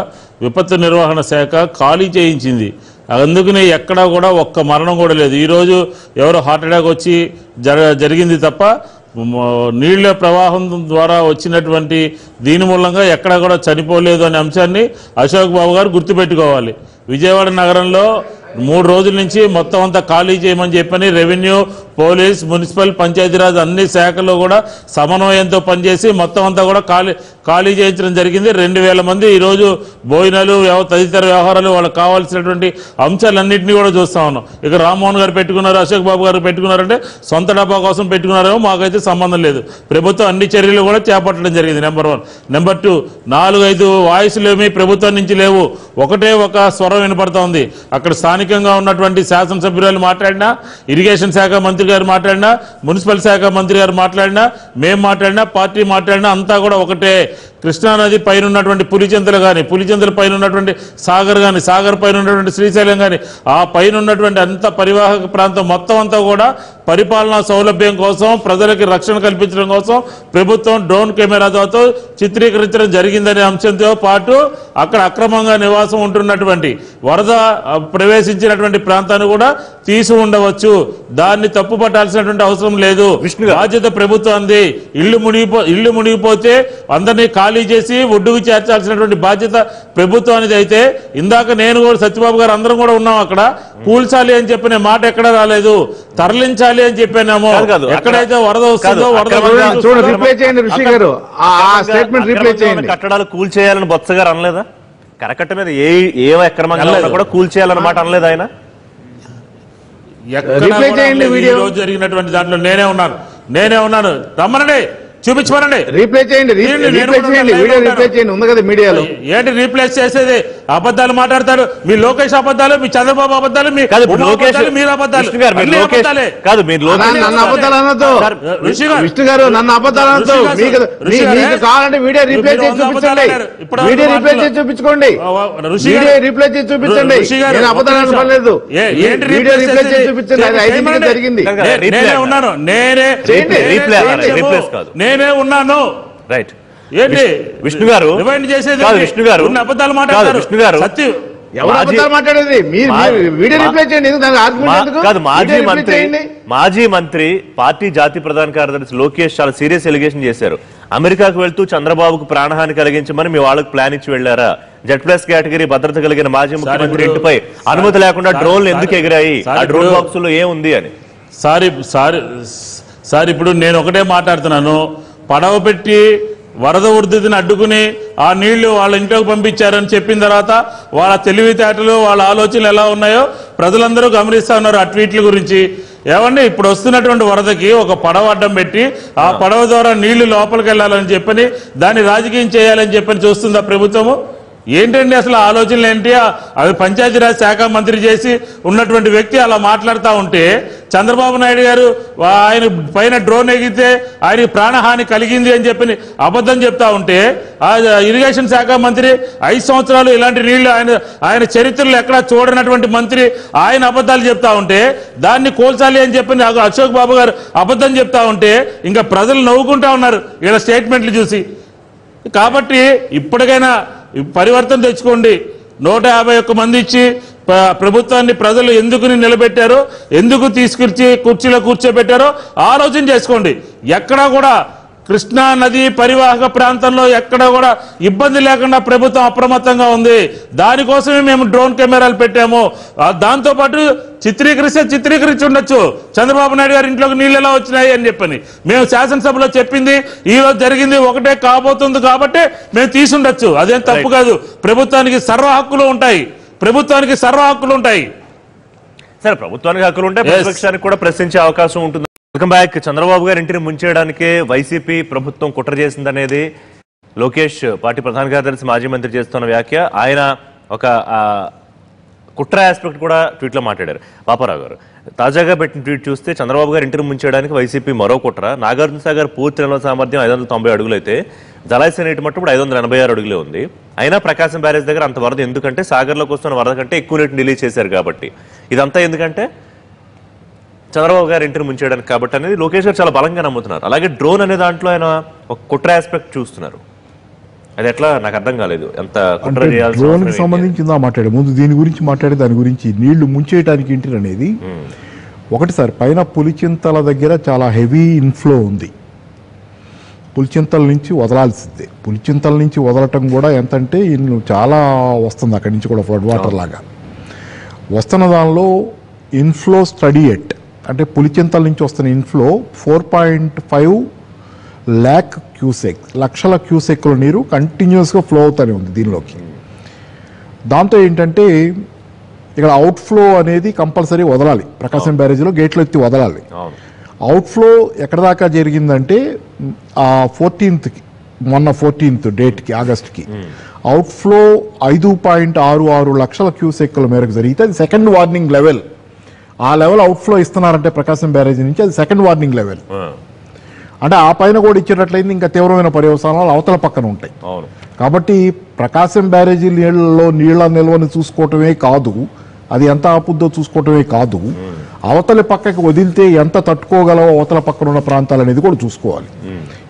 విపత్తు నిర్వహణ శాఖ ఖాళీ చేయించింది. అందుకనే ఎక్కడా కూడా ఒక్క మరణం కూడా లేదు. ఈరోజు ఎవరు హార్ట్ అటాక్ వచ్చి జర జరిగింది తప్ప నీళ్ళ ప్రవాహం ద్వారా వచ్చినటువంటి దీని మూలంగా ఎక్కడా కూడా చనిపోలేదు అనే అంశాన్ని అశోక్ బాబు గారు గుర్తుపెట్టుకోవాలి. విజయవాడ నగరంలో మూడు రోజుల నుంచి మొత్తం అంతా ఖాళీ చేయమని చెప్పని రెవెన్యూ పోలీస్ మున్సిపల్ పంచాయతీరాజ్ అన్ని శాఖల్లో కూడా సమన్వయంతో పనిచేసి మొత్తం అంతా కూడా ఖాళీ ఖాళీ చేయించడం జరిగింది. రెండు వేల మంది ఈరోజు భోజనాలు తదితర వ్యవహారాలు వాళ్ళకి కావాల్సినటువంటి అంశాలన్నింటినీ కూడా చూస్తా ఉన్నాం. ఇక రామ్మోహన్ గారు పెట్టుకున్నారు అశోక్ బాబు గారు పెట్టుకున్నారంటే సొంత డబ్బా కోసం పెట్టుకున్నారేమో మాకైతే సంబంధం లేదు. ప్రభుత్వం అన్ని చర్యలు కూడా చేపట్టడం జరిగింది నెంబర్ వన్. నెంబర్ టూ నాలుగు ఐదు వాయిస్లు ఏమి ప్రభుత్వం నుంచి లేవు. ఒకటే ఒక స్వరం వినపడుతోంది. అక్కడ స్థానికంగా ఉన్నటువంటి శాసనసభ్యురాలు మాట్లాడినా ఇరిగేషన్ శాఖ మంత్రి గారు మాట్లాడినా మున్సిపల్ శాఖ మంత్రి గారు మాట్లాడినా మేం మాట్లాడినా పార్టీ మాట్లాడినా అంతా కూడా ఒకటే. కృష్ణానది పైన ఉన్నటువంటి పులిచెంతలు కానీ పులిచెంతల పైన ఉన్నటువంటి సాగర్ కానీ సాగర్ పైన ఉన్నటువంటి శ్రీశైలం కానీ ఆ పైన ఉన్నటువంటి అంత పరివాహక ప్రాంతం మొత్తం అంతా కూడా పరిపాలనా సౌలభ్యం కోసం ప్రజలకి రక్షణ కల్పించడం కోసం ప్రభుత్వం డ్రోన్ కెమెరాతో చిత్రీకరించడం జరిగిందనే అంశంతో పాటు అక్కడ అక్రమంగా నివాసం ఉంటున్నటువంటి వరద ప్రవేశించినటువంటి ప్రాంతాన్ని కూడా తీసి ఉండవచ్చు. దాన్ని తప్పు పట్టాల్సినటువంటి అవసరం లేదు. బాధ్యత ప్రభుత్వాన్ని ఇల్లు మునిగిపో ఇల్లు మునిగిపోతే అందరినీ ఖాళీ చేసి ఒడ్డుకు చేర్చాల్సినటువంటి బాధ్యత ప్రభుత్వానికి అయితే. ఇందాక నేను కూడా సత్యబాబు గారు అందరం కూడా ఉన్నాం అక్కడ. కూల్చాలి అని చెప్పిన మాట ఎక్కడ రాలేదు. తరలించాలి కూల్చాలి అని చెప్పానేమో. ఎక్కడైతే వరద వస్తుందో వరద చూడండి, రిప్లై చేయండి ఋషి గారు. ఆ స్టేట్మెంట్ రిప్లై చేయండి. కట్టడాలు కూల్ చేయాలని బొత్స గారు అనలేదా? కరకట్ట మీద ఏ ఏ అక్రమంగా. కూడా కూల్ చేయాలన్నమాట అనలేదు ఆయన? రిప్లై చేయండి వీడియో. జరిగినటువంటి దాంట్లో నేనే ఉన్నాను. నేనే ఉన్నాను. రమ్మనండి. చూపించమనండి. రీప్లై చేయండి రీ- నేను రీప్లై కూడా చేయండి వీడియో ఉంటాను. రీప్లై చేయండి. ఉంది కదా మీడియాలో. ఏంటి రీప్లేస్ చేసేది? అబద్ధాలు మాట్లాడతారు. మీ లోకేష్ అబద్ధాలు మీ చంద్రబాబు అబద్ధాలు మీ లోకేష్ మీరు అబద్ధాలు. కాదు మీరు నన్ను అబద్ధాలు. అనొద్దు. విష్ణు గారు నన్ను అబద్ధాలు అనొద్దు. మీకు కావాలంటే వీడియో రీప్లై చేసి చూపించండి. వీడియో రీప్లై చేసి. చూపించుకోండి. వీడియో రీప్లై చేసి చూపించండి. ఋషి గారు, నేను అబద్ధాలు. అనలేదు వీడియో రీప్లై చేసి? చూపించండి. అది ఐదు. జరిగింది. ఉన్నాను. నేనే ఉన్నాను. రైట్. ఏంటి? విష్ణు- గారు. రివైండ్ చేసేది? విష్ణు గారు. అబద్ధాలు కాదు మాట్లాడతారు. విష్ణు గారు. సత్యం ఎవరు మాజీ- కాదు మంత్రి చేయండి. మాజీ మంత్రి పార్టీ జాతీయ ప్రధాన కార్యదర్శి లోకేష్ చాలా సీరియస్ ఎలిగేషన్ చేశారు. అమెరికాకు వెళ్తూ చంద్రబాబుకు ప్రాణహాని కలిగించమని మీ వాళ్ళకి ప్లాన్ ఇచ్చి వెళ్ళారా జెడ్ ప్లస్ కేటగిరీ భద్రత కలిగిన మాజీ ముఖ్యమంత్రి ఇప్పుడు- ఇంటిపై అనుమతి లేకుండా డ్రోన్లు ఎందుకు ఎగిరాయి? ఆ డ్రోన్ ఇప్పుడు- బాక్సుల్లో ఏముంది అని. సార్ సార్ సార్ ఇప్పుడు నేను ఒకటే మాట్లాడుతున్నాను. పడవ పెట్టి వరద ఉధృతిని అడ్డుకుని ఆ నీళ్ళు వాళ్ళ ఇంట్లోకి పంపించారని చెప్పిన తర్వాత వాళ్ళ తెలివితేటలు వాళ్ళ ఆలోచనలు ఎలా ఉన్నాయో ప్రజలందరూ గమనిస్తా ఉన్నారు ఆ ట్వీట్ల గురించి. ఏమండి ఇప్పుడు వస్తున్నటువంటి వరదకి ఒక పడవ అడ్డం పెట్టి ఆ పడవ ద్వారా నీళ్ళు లోపలికి వెళ్ళాలని చెప్పని దాన్ని రాజకీయం చేయాలని చెప్పని చూస్తుందా ప్రభుత్వము? ఏంటండి అసలు ఆలోచనలు ఏంటి? అది పంచాయతీరాజ్ శాఖ మంత్రి చేసి ఉన్నటువంటి వ్యక్తి అలా మాట్లాడుతూ ఉంటే చంద్రబాబు నాయుడు గారు ఆయన పైన డ్రోన్ ఎగితే ఆయన ప్రాణహాని కలిగింది అని చెప్పి అబద్ధం చెప్తా ఉంటే ఆ ఇరిగేషన్ శాఖ మంత్రి ఐదు సంవత్సరాలు ఇలాంటి నీళ్ళు ఆయన ఆయన చరిత్రలో ఎక్కడా చూడనటువంటి మంత్రి ఆయన అబద్ధాలు చెప్తా ఉంటే దాన్ని కోల్చాలి అని చెప్పి అశోక్ బాబు గారు అబద్ధం చెప్తా ఉంటే ఇంకా ప్రజలు నవ్వుకుంటా ఉన్నారు వీళ్ళ స్టేట్మెంట్లు చూసి. కాబట్టి ఇప్పటికైనా పరివర్తన తెచ్చుకోండి. నూట యాభై ఒక్క మంది ఇచ్చి ప్రభుత్వాన్ని ప్రజలు ఎందుకు నిలబెట్టారో ఎందుకు తీసుకొచ్చి కుర్చీలో కూర్చోబెట్టారో ఆలోచన చేసుకోండి. ఎక్కడా కూడా కృష్ణా నది పరివాహక ప్రాంతంలో ఎక్కడ కూడా ఇబ్బంది లేకుండా ప్రభుత్వం అప్రమత్తంగా ఉంది. దానికోసమే మేము డ్రోన్ కెమెరాలు పెట్టాము. ఆ దాంతో పాటు చిత్రీకరిస్తే చిత్రీకరించి ఉండొచ్చు. చంద్రబాబు నాయుడు గారి ఇంట్లోకి నీళ్ళు ఎలా వచ్చినాయి అని చెప్పని. మేము శాసనసభలో చెప్పింది ఈ రోజు జరిగింది ఒకటే కాబోతుంది కాబట్టి మేము తీసుండొచ్చు. అదేం తప్పు కాదు. ప్రభుత్వానికి సర్వ హక్కులు ఉంటాయి. ప్రభుత్వానికి సర్వ హక్కులు ఉంటాయి. సరే ప్రభుత్వానికి హక్కులు ఉంటే Yes. ప్రతిపక్షానికి కూడా ప్రశ్నించే అవకాశం ఉంటుంది. Welcome back. చంద్రబాబు గారి ఇంటిని ముంచేయడానికే వైసీపీ ప్రభుత్వం కుట్ర చేసిందనేది లోకేష్ పార్టీ ప్రధాన కార్యదర్శి మాజీ మంత్రి చేస్తున్న వ్యాఖ్య. ఆయన ఒక కుట్ర ఆస్పెక్ట్ కూడా ట్వీట్లో మాట్లాడారు. పాపారావు గారు తాజాగా పెట్టిన ట్వీట్ చూస్తే చంద్రబాబు గారు ఇంటిని ముంచేయడానికి వైసీపీ మరో కుట్ర. నాగార్జున సాగర్ పూర్తి నిల్వ సామర్థ్యం ఐదు వందల తొంభై అడుగులు అయితే జలాశయ నీటి మట్టం ఇప్పుడు ఐదు వందల ఎనభై ఆరు అడుగులే ఉంది. అయినా ప్రకాశం బ్యారేజ్ దగ్గర అంత వరద ఎందుకంటే సాగర్లోకి వస్తున్న వరద కంటే ఎక్కువ నీటిని రిలీజ్ చేశారు కాబట్టి. ఇదంతా ఎందుకంటే చంద్రబాబు గారు ఇంటిని ముంచేయడానికి కాబట్టి అనేది లోకేష్ గారు చాలా బలంగా నమ్ముతున్నారు. అలాగే డ్రోన్ అనే దాంట్లో ఆయన ఒక కుట్ర ఆస్పెక్ట్ చూస్తున్నారు. అది ఎట్లా? నాకు అర్థం కాలేదు. ఎంత కుట్ర అంటే? సంబంధించిందా మాట్లాడే. ముందు దీని గురించి మాట్లాడే దాని గురించి నీళ్ళు ముంచేయడానికి ఏంటి అనేది ఒకటి సార్ పైన పులిచింతల దగ్గర చాలా హెవీ ఇన్ఫ్లో ఉంది. పులిచింతల నుంచి వదలాల్సిందే. పులిచింతల నుంచి వదలటం కూడా ఎంతంటే ఇన్ను చాలా వస్తుంది అక్కడి నుంచి కూడా ఫ్లడ్ వాటర్ లాగా. వస్తున్న దానిలో ఇన్ఫ్లో స్టడీ ఎట్. అంటే పులిచింతల నుంచి వస్తున్న inflow four point five lakh cusec లక్షల క్యూసెక్ల నీరు కంటిన్యూస్గా ఫ్లో అవుతూనే ఉంది దీనిలోకి. దాంతో ఏంటంటే ఇక్కడ అవుట్ఫ్లో అనేది కంపల్సరీ వదలాలి. ప్రకాశం బ్యారేజీలో గేట్లు ఎత్తి వదలాలి. అవును. అవుట్ఫ్లో ఎక్కడ దాకా జరిగిందంటే ఆ ఫోర్టీన్త్కి మొన్న ఫోర్టీన్త్ డేట్కి ఆగస్ట్కి అవుట్ఫ్లో ఐదు పాయింట్ ఆరు ఆరు లక్షల క్యూసెక్కుల మేరకు జరిగితే అది సెకండ్ వార్నింగ్ లెవెల్ ఆ లెవెల్ అవుట్ఫ్లో ఇస్తున్నారంటే ప్రకాశం బ్యారేజీ నుంచి అది సెకండ్ వార్నింగ్ లెవెల్ అంటే ఆ పైన కూడా ఇచ్చేటట్లయితే ఇంకా తీవ్రమైన పర్యవసానాలు అవతల పక్కన ఉంటాయి. కాబట్టి ప్రకాశం బ్యారేజీ నీళ్ళలో నీళ్ళ నిల్వని చూసుకోవటమే కాదు అది ఎంత ఆపుద్దో చూసుకోవటమే కాదు అవతలి పక్కకి వదిలితే ఎంత తట్టుకోగలవో అవతల పక్కన ఉన్న ప్రాంతాలు అనేది కూడా చూసుకోవాలి.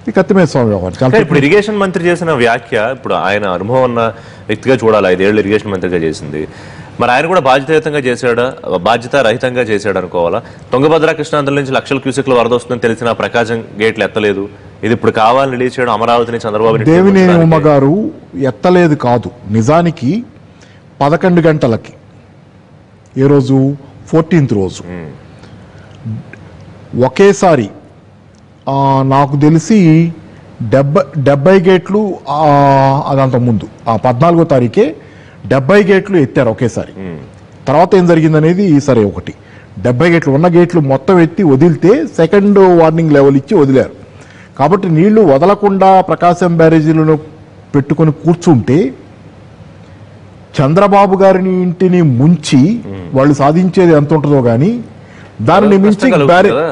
ఇది కత్తిమేద స్వామి వ్యవహారం ఇప్పుడు ఇరిగేషన్ మంత్రి చేసిన వ్యాఖ్య ఇప్పుడు ఆయన అనుభవం ఉన్న వ్యక్తిగా చూడాలి ఐదేళ్ళు ఇరిగేషన్ మంత్రిగా చేసింది. మరి ఆయన కూడా బాధ్యతాయుతంగా చేశాడా? బాధ్యత రహితంగా చేశాడు అనుకోవాలా? తుంగభద్ర కృష్ణాంధ్ర నుంచి లక్షల క్యూసెక్ల వరద వస్తుందని తెలిసిన ప్రకాశం గేట్లు ఎత్తలేదు. ఇది ఇప్పుడు కావాలని రిలీజ్ చేయడం అమరావతిని చంద్రబాబు దేవినేని. ఉమ్మ గారు ఎత్తలేదు కాదు. నిజానికి పదకొండు గంటలకి ఏ రోజు? ఫోర్టీన్త్ రోజు. ఒకేసారి నాకు తెలిసి డెబ్బై డెబ్బై గేట్లు అదంత ముందు ఆ పద్నాలుగో తారీఖే డెబ్బై గేట్లు ఎత్తారు ఒకేసారి. తర్వాత ఏం జరిగిందనేది సరే ఒకటి. డెబ్బై గేట్లు ఉన్న గేట్లు మొత్తం ఎత్తి వదిలితే సెకండ్ వార్నింగ్ లెవెల్ ఇచ్చి వదిలారు. కాబట్టి నీళ్ళు వదలకుండా ప్రకాశం బ్యారేజీలను పెట్టుకొని కూర్చుంటే చంద్రబాబు గారిని ఇంటిని ముంచి వాళ్ళు సాధించేది ఎంత ఉంటుందో కానీ దానిని మించి.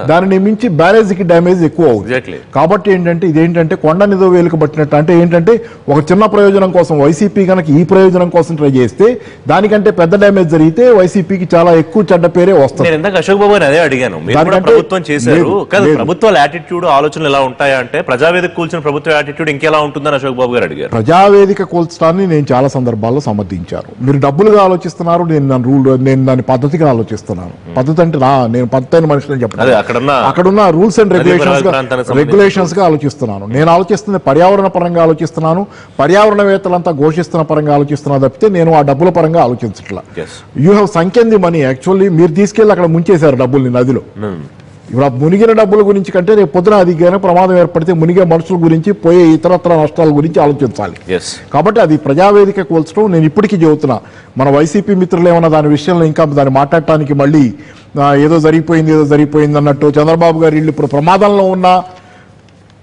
దానిని మించి బ్యారేజీకి డ్యామేజ్ ఎక్కువ అవుతుంది. కాబట్టి ఏంటంటే ఇదేంటంటే కొండ నిదో వేలుకు పట్టినట్టు అంటే ఏంటంటే ఒక చిన్న ప్రయోజనం కోసం వైసీపీ కనుక ఈ ప్రయోజనం కోసం ట్రై చేస్తే దానికంటే పెద్ద డ్యామేజ్ జరిగితే వైసీపీకి చాలా ఎక్కువ చెడ్డ పేరే వస్తుంది. అశోక్ బాబు అదే అడిగాను. ప్రభుత్వం చేశారు. ప్రభుత్వాల యాటిట్యూడ్ ఆలోచనలు ఎలా ఉంటాయా అంటే ప్రజావేదిక కూల్చిన ప్రభుత్వ యాటిట్యూడ్ ఇంకెలా ఉంటుందని అశోక్ బాబు గారు అడిగారు. ప్రజావేదిక కూల్చడాన్ని నేను చాలా సందర్భాల్లో సమర్థించాను. మీరు డబ్బులుగా ఆలోచిస్తున్నారు నేను దాని రూల్ నేను దాని పద్ధతిగా ఆలోచిస్తున్నాను. పద్ధతి అంటే నా నేను అయిన మనిషిని చెప్పాను అదే అక్కడున్న అక్కడున్న రూల్స్ అండ్ రెగ్యులేషన్స్. రెగ్యులేషన్స్గా ఆలోచిస్తున్నాను. నేను ఆలోచిస్తుంది పర్యావరణ పరంగా ఆలోచిస్తున్నాను. పర్యావరణవేత్తలంతా ఘోషిస్తున్న పరంగా ఆలోచిస్తున్నా తప్పితే నేను ఆ డబ్బుల పరంగా ఆలోచించట్లా. యూ హ్యావ్ సంఖ్యంది మనీ యాక్చువల్లీ మీరు తీసుకెళ్ళి అక్కడ ముంచేశారు డబ్బుల్ని నదిలో. ఇప్పుడు ఆ మునిగిన డబ్బుల గురించి కంటే రేపు పొద్దున అది కనుక ప్రమాదం ఏర్పడితే మునిగే మనుషుల గురించి పోయే ఇతరత్ర నష్టాల గురించి ఆలోచించాలి. ఎస్ కాబట్టి అది ప్రజావేదిక కూల్చడం నేను ఇప్పటికీ చెబుతున్నా. మన వైసీపీ మిత్రులు ఏమన్నా దాని విషయంలో ఇంకా దాన్ని మాట్లాడటానికి మళ్ళీ ఏదో జరిగిపోయింది ఏదో జరిగిపోయింది అన్నట్టు చంద్రబాబు గారు ఇల్లు ఇప్పుడు ప్రమాదంలో ఉన్నా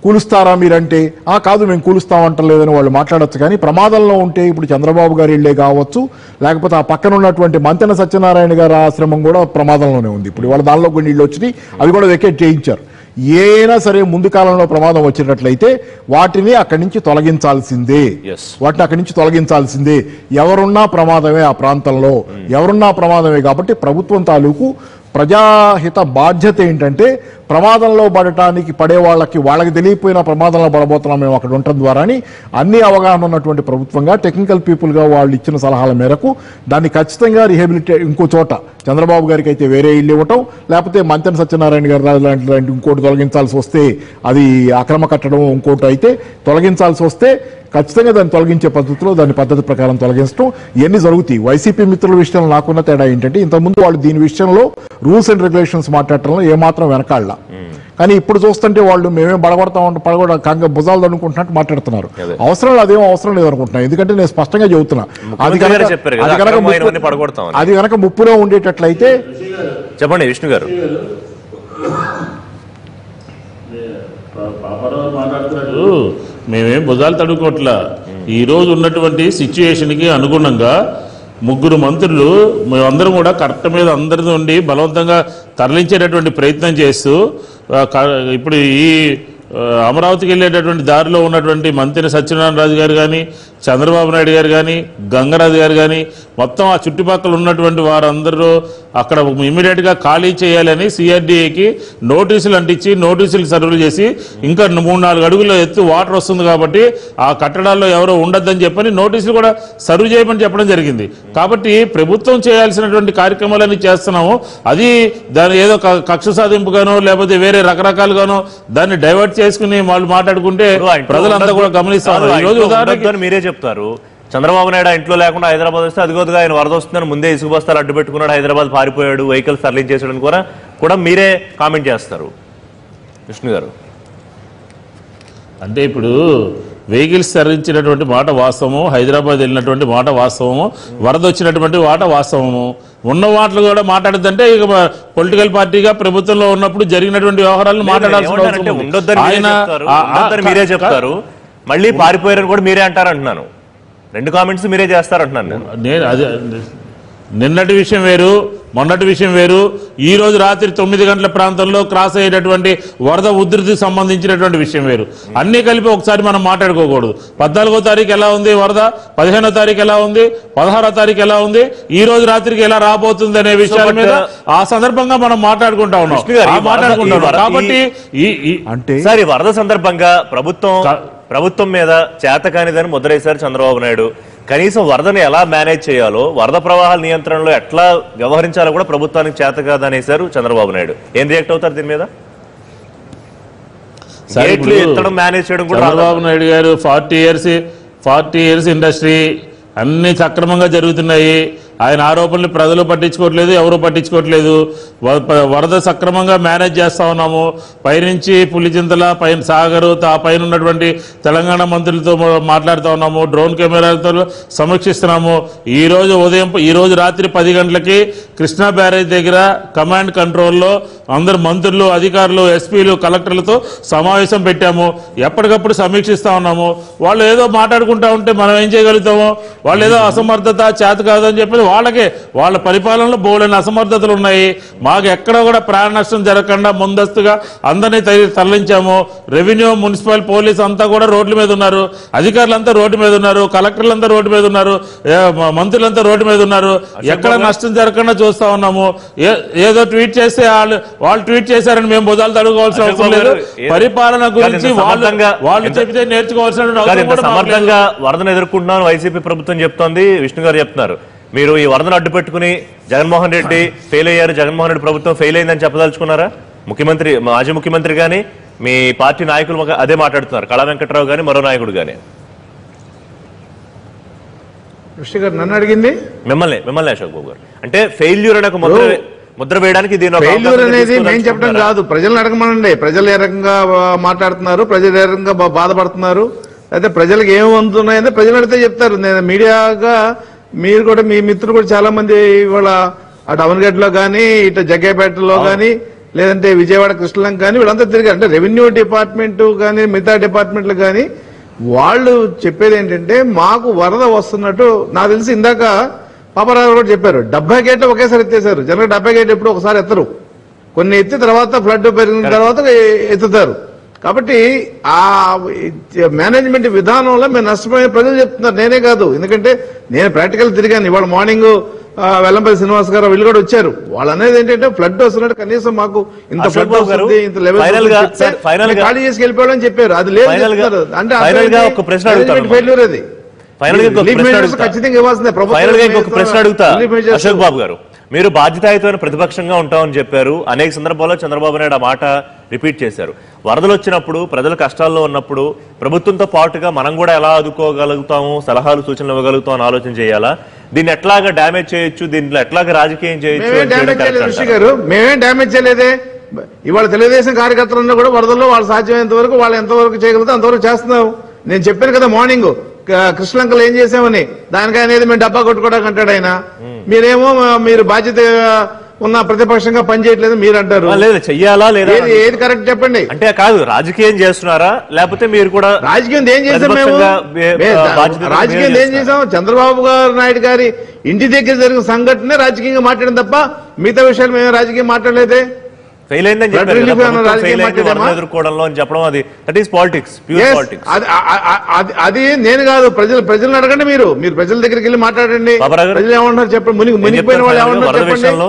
కూలుస్తారా మీరంటే? ఆ కాదు మేము కూలుస్తామంటలేదని వాళ్ళు మాట్లాడొచ్చు. కానీ ప్రమాదంలో ఉంటే ఇప్పుడు చంద్రబాబు గారి ఇళ్ళే కావచ్చు. లేకపోతే ఆ పక్కన ఉన్నటువంటి మంతెన సత్యనారాయణ గారి ఆశ్రమం కూడా ప్రమాదంలోనే ఉంది. ఇప్పుడు వాళ్ళ దానిలో కొన్ని ఇళ్ళు వచ్చినాయి. అవి కూడా వెకేట్ చేయించారు. ఏనా సరే ముందు కాలంలో ప్రమాదం వచ్చినట్లయితే వాటిని అక్కడి నుంచి తొలగించాల్సిందే. వాటిని అక్కడి నుంచి తొలగించాల్సిందే. ఎవరున్నా ప్రమాదమే ఆ ప్రాంతంలో. ఎవరున్నా ప్రమాదమే కాబట్టి ప్రభుత్వం తాలూకు ప్రజాహిత బాధ్యత ఏంటంటే ప్రమాదంలో పడటానికి పడే వాళ్ళకి వాళ్ళకి తెలియపోయిన ప్రమాదంలో పడబోతున్నాం మేము అక్కడ ఉండటం ద్వారాని అన్ని అవగాహన ఉన్నటువంటి ప్రభుత్వంగా టెక్నికల్ పీపుల్గా వాళ్ళు ఇచ్చిన సలహాల మేరకు దాన్ని ఖచ్చితంగా రిహాబిలిటే ఇంకో చోట చంద్రబాబు గారికి అయితే వేరే ఇల్లు ఇవ్వటం లేకపోతే మంతెన సత్యనారాయణ గారి రాజు లాంటి లాంటి ఇంకోటి తొలగించాల్సి వస్తే అది అక్రమ కట్టడం ఇంకోటి అయితే తొలగించాల్సి వస్తే ఖచ్చితంగా దాన్ని తొలగించే పద్ధతిలో దాని పద్ధతి ప్రకారం తొలగించడం ఇవన్నీ జరుగుతాయి. వైసీపీ మిత్రుల విషయంలో నాకున్న తేడా ఏంటంటే ఇంతకుముందు వాళ్ళు దీని విషయంలో రూల్స్ అండ్ రెగ్యులేషన్స్ మాట్లాడటంలో ఏమాత్రం వెనకాళ్ళ కానీ ఇప్పుడు చూస్తుంటే వాళ్ళు మేమే బడగొడతా ఉంటాం పడగొడ కంగ భుజాలు దనుకుంటున్నట్టు మాట్లాడుతున్నారు. అవసరం లేదు, అదేం అవసరం లేదు అనుకుంటున్నా. ఎందుకంటే నేను స్పష్టంగా చెబుతున్నా. అది కనుక అది కనుక. అది ముప్పులో ఉండేటట్లయితే చెప్పండి విష్ణు గారు. మేమేం భుజాలు తడుకోవట్లా ఈ రోజు ఉన్నటువంటి సిచ్యుయేషన్కి అనుగుణంగా ముగ్గురు మంత్రులు మేమందరం కూడా కరెక్ట్ మీద అందరి నుండి బలవంతంగా తరలించేటటువంటి ప్రయత్నం చేస్తూ ఇప్పుడు ఈ అమరావతికి వెళ్ళేటటువంటి దారిలో ఉన్నటువంటి మంత్రి సత్యనారాయణ రాజు గారు కానీ చంద్రబాబు నాయుడు గారు కానీ గంగరాజు గారు కానీ మొత్తం ఆ చుట్టుపక్కల ఉన్నటువంటి వారందరూ అక్కడ ఇమీడియట్గా ఖాళీ చేయాలని సిఆర్డీఏకి నోటీసులు అంటించి నోటీసులు సర్వీలు చేసి ఇంకా మూడు నాలుగు అడుగుల ఎత్తు వాటర్ వస్తుంది కాబట్టి ఆ కట్టడాల్లో ఎవరో ఉండొద్దని చెప్పని నోటీసులు కూడా సర్వ్ చేయమని చెప్పడం జరిగింది. కాబట్టి ప్రభుత్వం చేయాల్సినటువంటి కార్యక్రమాలన్నీ చేస్తున్నాము. అది దాని ఏదో కక్ష సాధింపుగానో లేకపోతే వేరే రకరకాలుగానో దాన్ని డైవర్ట్ చేసుకుని వాళ్ళు మాట్లాడుకుంటే ప్రజలంతా కూడా గమనిస్తారు కాదు, ఆ ఈ రోజు ఇంట్లో ఉదాహరణకి ఉండొద్దు అని మీరే చెప్తారు. చంద్రబాబు నాయుడు ఇంట్లో లేకుండా హైదరాబాద్ వస్తే అదిగోదుగా ఆయన వరద వస్తుందని ముందే ఇసుక బస్తాలు అడ్డు పెట్టుకున్నాడు హైదరాబాద్ పారిపోయాడు వెహికల్స్ తరలించేసాడని కూడా కూడా మీరే కామెంట్ చేస్తారు. విష్ణు గారు. అంటే ఇప్పుడు వెహికల్స్ తరలించినటువంటి మాట వాస్తవము హైదరాబాద్ వెళ్ళినటువంటి మాట వాస్తవము వరద వచ్చినటువంటి మాట వాస్తవము ఉన్న మాటలు కూడా మాట్లాడద్దంటే ఇక పొలిటికల్ పార్టీగా ప్రభుత్వంలో ఉన్నప్పుడు జరిగినటువంటి వ్యవహారాలను మాట్లాడాల్సిన ఆయన మీరే చెప్తారు. మళ్ళీ పారిపోయారని కూడా మీరే అంటారు అంటున్నాను రెండు కామెంట్స్ మీరే చేస్తారంటున్నాను నేను. నేను అదే నిన్నటి విషయం వేరు మొన్నటి విషయం వేరు. ఈ రోజు రాత్రి తొమ్మిది గంటల ప్రాంతంలో క్రాస్ అయ్యేటటువంటి వరద ఉధృతికి సంబంధించినటువంటి విషయం వేరు. అన్ని కలిపి ఒకసారి మనం మాట్లాడుకోకూడదు. పద్నాలుగో తారీఖు ఎలా ఉంది వరద? పదిహేనో తారీఖు ఎలా ఉంది? పదహారో తారీఖు ఎలా ఉంది? ఈ రోజు రాత్రికి ఎలా రాబోతుంది అనే విషయాల మీద ఆ సందర్భంగా మనం మాట్లాడుకుంటా ఉన్నాం. మాట్లాడుకుంటాం కాబట్టి అంటే సార్ ఈ వరద సందర్భంగా ప్రభుత్వం ప్రభుత్వం మీద చేతకానిదని ముద్రేశారు చంద్రబాబు నాయుడు. కనీసం వరదని ఎలా మేనేజ్ చేయాలో వరద ప్రవాహాల నియంత్రణలో ఎట్లా వ్యవహరించాలో కూడా ప్రభుత్వానికి చేత కాదనేశారు చంద్రబాబు నాయుడు. ఏం రియాక్ట్ అవుతారు దీని మీద? ఎత్తడం మేనేజ్ చేయడం కూడా చంద్రబాబు? నాయుడు గారు forty years forty years industry అన్ని సక్రమంగా జరుగుతున్నాయి. ఆయన ఆరోపణలు ప్రజలు పట్టించుకోవట్లేదు ఎవరు పట్టించుకోవట్లేదు. వ- ప- వరద సక్రమంగా మేనేజ్ చేస్తా ఉన్నాము. పైనుంచి పులిచింతల పైన సాగరు ఆ పైన ఉన్నటువంటి తెలంగాణ మంత్రులతో మాట్లాడుతూ ఉన్నాము. డ్రోన్ కెమెరాలతో సమీక్షిస్తున్నాము. ఈ రోజు ఉదయం ఈరోజు రాత్రి పది గంటలకి కృష్ణా బ్యారేజ్ దగ్గర కమాండ్ కంట్రోల్లో అందరు మంత్రులు అధికారులు ఎస్పీలు కలెక్టర్లతో సమావేశం పెట్టాము. ఎప్పటికప్పుడు సమీక్షిస్తూ ఉన్నాము. వాళ్ళు ఏదో మాట్లాడుకుంటా ఉంటే మనం ఏం చేయగలుగుతాము? వాళ్ళు ఏదో అసమర్థత చేత కాదని చెప్పి వాళ్ళకే వాళ్ళ పరిపాలనలో బోలైన అసమర్థతలు ఉన్నాయి. మాకు ఎక్కడ కూడా ప్రాణ నష్టం జరగకుండా ముందస్తుగా అందరినీ తరి- తరలించాము. రెవెన్యూ మున్సిపల్ పోలీస్ అంతా కూడా రోడ్ల మీద ఉన్నారు. అధికారులంతా రోడ్డు మీద ఉన్నారు. కలెక్టర్లంతా రోడ్డు మీద ఉన్నారు. మంత్రులంతా రోడ్డు మీద ఉన్నారు. ఎక్కడ నష్టం జరగకుండా చూస్తా ఉన్నాము. ఏదో ట్వీట్ చేస్తే వాళ్ళు వాళ్ళు ట్వీట్ చేశారని మేము బుధాలు తడుకోవాల్సిన అవసరం లేదు. పరిపాలన గురించి వాళ్ళు వాళ్ళు నేర్చుకోవాల్సిన. సమర్థంగా వరదను ఎదుర్కొంటున్నాను వైసీపీ ప్రభుత్వం చెప్తోంది. విష్ణు గారు చెప్తున్నారు. మీరు ఈ వరదను అడ్డు పెట్టుకుని జగన్మోహన్ రెడ్డి ఫెయిల్ అయ్యారు. జగన్మోహన్ రెడ్డి ప్రభుత్వం ఫెయిల్ అయిందని చెప్పదలుచుకున్నారా? ముఖ్యమంత్రి మాజీ ముఖ్యమంత్రి గాని మీ పార్టీ నాయకులు అదే మాట్లాడుతున్నారు. కళా వెంకట్రావు గాని మరో నాయకుడు గారు నన్ను అడిగింది? మిమ్మల్ని మిమ్మల్ని అశోక్ బాబు గారు. అంటే ఫెయిల్యూర్ అనే ఒక ముద్ర ముద్ర వేయడానికి దీని ఫెయిల్యూర్ అనేది మేము చెప్పడం? కాదు. ప్రజలను అడగమనండి. ప్రజలు ఏ రకంగా మాట్లాడుతున్నారు? ప్రజలు ఏ రకంగా బాధపడుతున్నారు? అయితే ప్రజలకు ఏం అందుతున్నాయంటే ప్రజలు అడిగితే చెప్తారు. నేను మీడియాగా మీరు కూడా మీ మిత్రులు కూడా చాలా మంది ఇవాళ అటు అవనగడ్డలో కానీ ఇటు జగ్గేపేటలో కానీ లేదంటే విజయవాడ కృష్ణలం కానీ వీళ్ళంతా తిరిగారు. అంటే రెవెన్యూ డిపార్ట్మెంట్ కానీ మిగతా డిపార్ట్మెంట్లు కానీ వాళ్ళు చెప్పేది ఏంటంటే మాకు వరద వస్తున్నట్టు నాకు తెలిసి ఇందాక పాపరావు కూడా చెప్పారు. డెబ్బై గేట్లు ఒకేసారి ఎత్తేసారు జనరల్ డెబ్బై గేట్ ఎప్పుడు ఒకసారి ఎత్తరు. కొన్ని ఎత్తి తర్వాత ఫ్లడ్ పెరిగిన తర్వాత ఎత్తుతారు. కాబట్టి ఆ మేనేజ్మెంట్ విధానంలో మేము నష్టపోయిన ప్రజలు చెప్తున్నారు. నేనే కాదు. ఎందుకంటే నేను ప్రాక్టికల్ తిరిగాను. ఇవాళ మార్నింగ్ వెల్లంపల్లి శ్రీనివాస్ గారు వీళ్ళు కూడా వచ్చారు. వాళ్ళు అనేది ఏంటంటే ఫ్లడ్ వస్తున్నట్టు కనీసం మాకు ఇంత ఫ్లడ్ వస్తుంది ఇంత లెవెల్ ఖాళీ చేసి వెళ్ళిపోవాలని చెప్పారు. అది లేదు. అంటే. ఫెయిల్యూర్ అది. ప్రశ్న అడుగుతా. ఖచ్చితంగా ఇవ్వాల్సిందే. ప్రభుత్వం ప్రశ్న అశోక్ బాబు గారు మీరు బాధ్యతాయుతమైన ప్రతిపక్షంగా ఉంటామని చెప్పారు. అనేక సందర్భాల్లో చంద్రబాబు నాయుడు ఆ మాట రిపీట్ చేశారు. వరదలు వచ్చినప్పుడు ప్రజలు కష్టాల్లో ఉన్నప్పుడు ప్రభుత్వంతో పాటుగా మనం కూడా ఎలా ఆదుకోగలుగుతాము సలహాలు సూచనలు ఇవ్వగలుగుతాం అని ఆలోచన చేయాలా? దీన్ని ఎట్లాగా డ్యామేజ్ చేయొచ్చు? దీంట్లో ఎట్లాగా రాజకీయం చేయొచ్చు? గారు. మేమేం డ్యామేజ్ చేయలేదే. ఇవాళ తెలుగుదేశం కార్యకర్తలను కూడా వరదల్లో వాళ్ళు సాధ్యమైనంత వరకు వాళ్ళు ఎంతవరకు చేయగలిగితే అంతవరకు చేస్తున్నాం నేను చెప్పాను కదా మార్నింగ్ కృష్ణలంకలు ఏం చేసామని? దానికి అనేది మేము డబ్బా కొట్టుకోవడానికి అంటాడు ఆయన. మీరేమో మీరు బాధ్యత ఉన్న ప్రతిపక్షంగా పనిచేయట్లేదు మీరు అంటారు లేదు చెయ్యాలా లేదా ఏది కరెక్ట్ చెప్పండి. అంటే కాదు రాజకీయం చేస్తున్నారా? లేకపోతే మీరు కూడా రాజకీయం ఏం చేసాం మేము? రాజకీయం ఏం చేసాం? చంద్రబాబు గారు నాయుడు గారి ఇంటి దగ్గర జరిగిన సంఘటనే రాజకీయంగా మాట్లాడడం తప్ప మిగతా విషయాలు మేము రాజకీయం మాట్లాడలేదే. ఫెయిల్ అయిందని ఎదుర్కోవడంలో అని చెప్పడం అది. దట్ ఈస్ పాలిటిక్స్ పాలిటిక్స్ అది నేను కాదు ప్రజలు ప్రజలను అడగండి మీరు. మీరు ప్రజల దగ్గరికి వెళ్ళి మాట్లాడండి? ప్రజలు ఏమంటున్నారు చెప్పండి? మునిగి మునిగిపోయిన వాళ్ళు వరద చెప్పండి?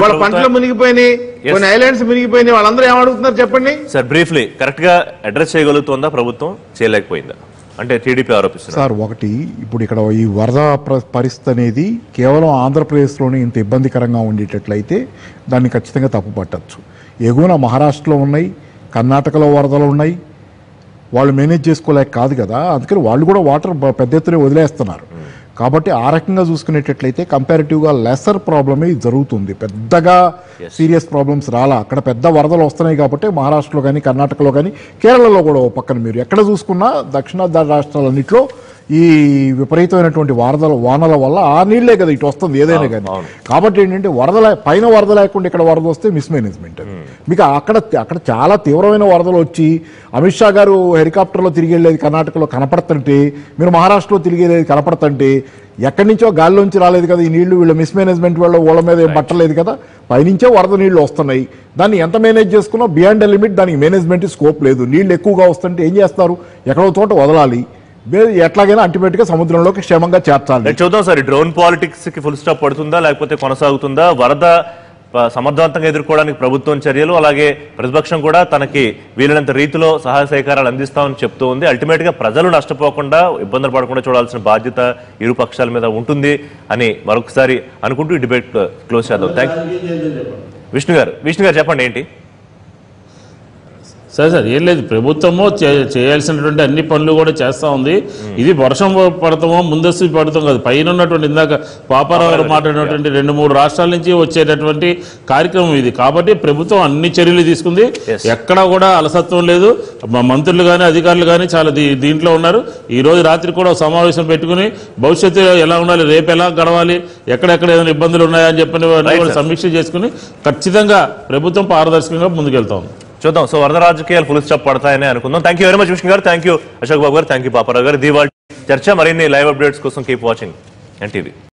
ప్రభుత్వం- పంటలు మునిగిపోయినాయి కొన్ని ఐలాండ్స్ మునిగిపోయినాయి వాళ్ళందరూ ఏమడుగుతున్నారు చెప్పండి? సార్ బ్రీఫ్లీ కరెక్ట్గా అడ్రస్ చేయగలుగుతుందా ప్రభుత్వం? చేయలేకపోయిందా? అంటే టీడీపీ ఆరోపిస్తున్నారు. సార్ ఒకటి ఇప్పుడు ఇక్కడ ఈ వరద ప్ర- పరిస్థితి అనేది కేవలం ఆంధ్రప్రదేశ్లోనే ఇంత ఇబ్బందికరంగా ఉండేటట్లయితే దాన్ని ఖచ్చితంగా తప్పు పట్టచ్చు. ఎగువన మహారాష్ట్రలో ఉన్నాయి కర్ణాటకలో వరదలు ఉన్నాయి. వాళ్ళు మేనేజ్ చేసుకోలేక కాదు కదా అందుకని వాళ్ళు కూడా వాటర్ పెద్ద ఎత్తున వదిలేస్తున్నారు. కాబట్టి ఆ రకంగా చూసుకునేటట్లయితే కంపారిటివ్గా లెసర్ ప్రాబ్లమే జరుగుతుంది. పెద్దగా సీరియస్ ప్రాబ్లమ్స్ రాలా. అక్కడ పెద్ద వరదలు వస్తున్నాయి కాబట్టి మహారాష్ట్రలో కానీ కర్ణాటకలో కానీ కేరళలో కూడా పక్కన మీరు ఎక్కడ చూసుకున్నా దక్షిణాది రాష్ట్రాలన్నింటిలో ఈ విపరీతమైనటువంటి వరదల వానల వల్ల ఆ నీళ్ళే కదా ఇటు వస్తుంది ఏదైనా కానీ. కాబట్టి ఏంటంటే వరద లే- పైన వరద లేకుండా ఇక్కడ వరద వస్తే మిస్మేనేజ్మెంట్ మీకు అక్కడ అక్కడ చాలా తీవ్రమైన వరదలు వచ్చి అమిత్ షా గారు హెలికాప్టర్లో తిరిగి వెళ్ళేది కర్ణాటకలో కనపడుతుంటే మీరు మహారాష్ట్రలో తిరిగి వెళ్ళేది కనపడుతుంటే ఎక్కడి నుంచో గాల్లోంచి రాలేదు కదా ఈ నీళ్ళు వీళ్ళ మిస్మేనేజ్మెంట్ వల్ల వాళ్ళ మీద ఏం పట్టలేదు కదా. పైనుంచే వరద నీళ్ళు వస్తున్నాయి. దాన్ని ఎంత మేనేజ్ చేసుకున్నా బియాండ్ లిమిట్ దానికి మేనేజ్మెంట్ స్కోప్ లేదు. నీళ్ళు ఎక్కువగా వస్తుంటే ఏం చేస్తారు? ఎక్కడో చోట వదలాలి. ఎట్లాగైనా అల్టిమేట్గా సముద్రంలోకి క్షేమంగా చేర్చాలి. చూద్దాం సార్ డ్రోన్ పాలిటిక్స్కి ఫుల్ స్టాప్ పడుతుందా లేకపోతే కొనసాగుతుందా? వరద సమర్థవంతంగా ఎదుర్కోవడానికి ప్రభుత్వం చర్యలు అలాగే ప్రతిపక్షం కూడా తనకి వీలైనంత రీతిలో సహాయ సహకారాలు అందిస్తామని చెప్తూ ఉంది. అల్టిమేట్గా ప్రజలు నష్టపోకుండా ఇబ్బందులు పడకుండా చూడాల్సిన బాధ్యత ఇరు పక్షాల మీద ఉంటుంది అని మరొకసారి అనుకుంటూ ఈ డిబేట్ క్లోజ్ చేద్దాం. థ్యాంక్ విష్ణు గారు విష్ణు గారు చెప్పండి ఏంటి? సరే సార్ ఏం లేదు. ప్రభుత్వము చేయాల్సినటువంటి అన్ని పనులు కూడా చేస్తా ఉంది. ఇది వర్షం పడతామో ముందస్తు పడతాం కాదు. పైన ఉన్నటువంటి ఇందాక పాపారావు గారు మాట్లాడినటువంటి రెండు మూడు రాష్ట్రాల నుంచి వచ్చేటటువంటి కార్యక్రమం ఇది. కాబట్టి ప్రభుత్వం అన్ని చర్యలు తీసుకుంది. ఎక్కడా కూడా అలసత్వం లేదు. మా మంత్రులు కానీ అధికారులు కానీ చాలా దీ- దీంట్లో ఉన్నారు. ఈ రోజు రాత్రి కూడా సమావేశం పెట్టుకుని భవిష్యత్తు ఎలా ఉండాలి రేపు ఎలా గడవాలి ఎక్కడెక్కడ ఏదైనా ఇబ్బందులు ఉన్నాయా అని చెప్పని. సమీక్ష చేసుకుని ఖచ్చితంగా ప్రభుత్వం పారదర్శకంగా ముందుకెళ్తా ఉంది. చూద్దాం. సో వరద రాజకీయాలు ఫుల్ స్టాప్ పడతాయని అనుకుందాం. Thank you very much Vishnu గారు. థ్యాంక్ యూ అశోక్ బాబు గారు. థ్యాంక్ యూ పాపారావు గారు. దీవాళి చర్చ. మరిన్ని లైవ్ అప్డేట్స్ కోసం కీప్ వాచింగ్ ఎన్టీవీ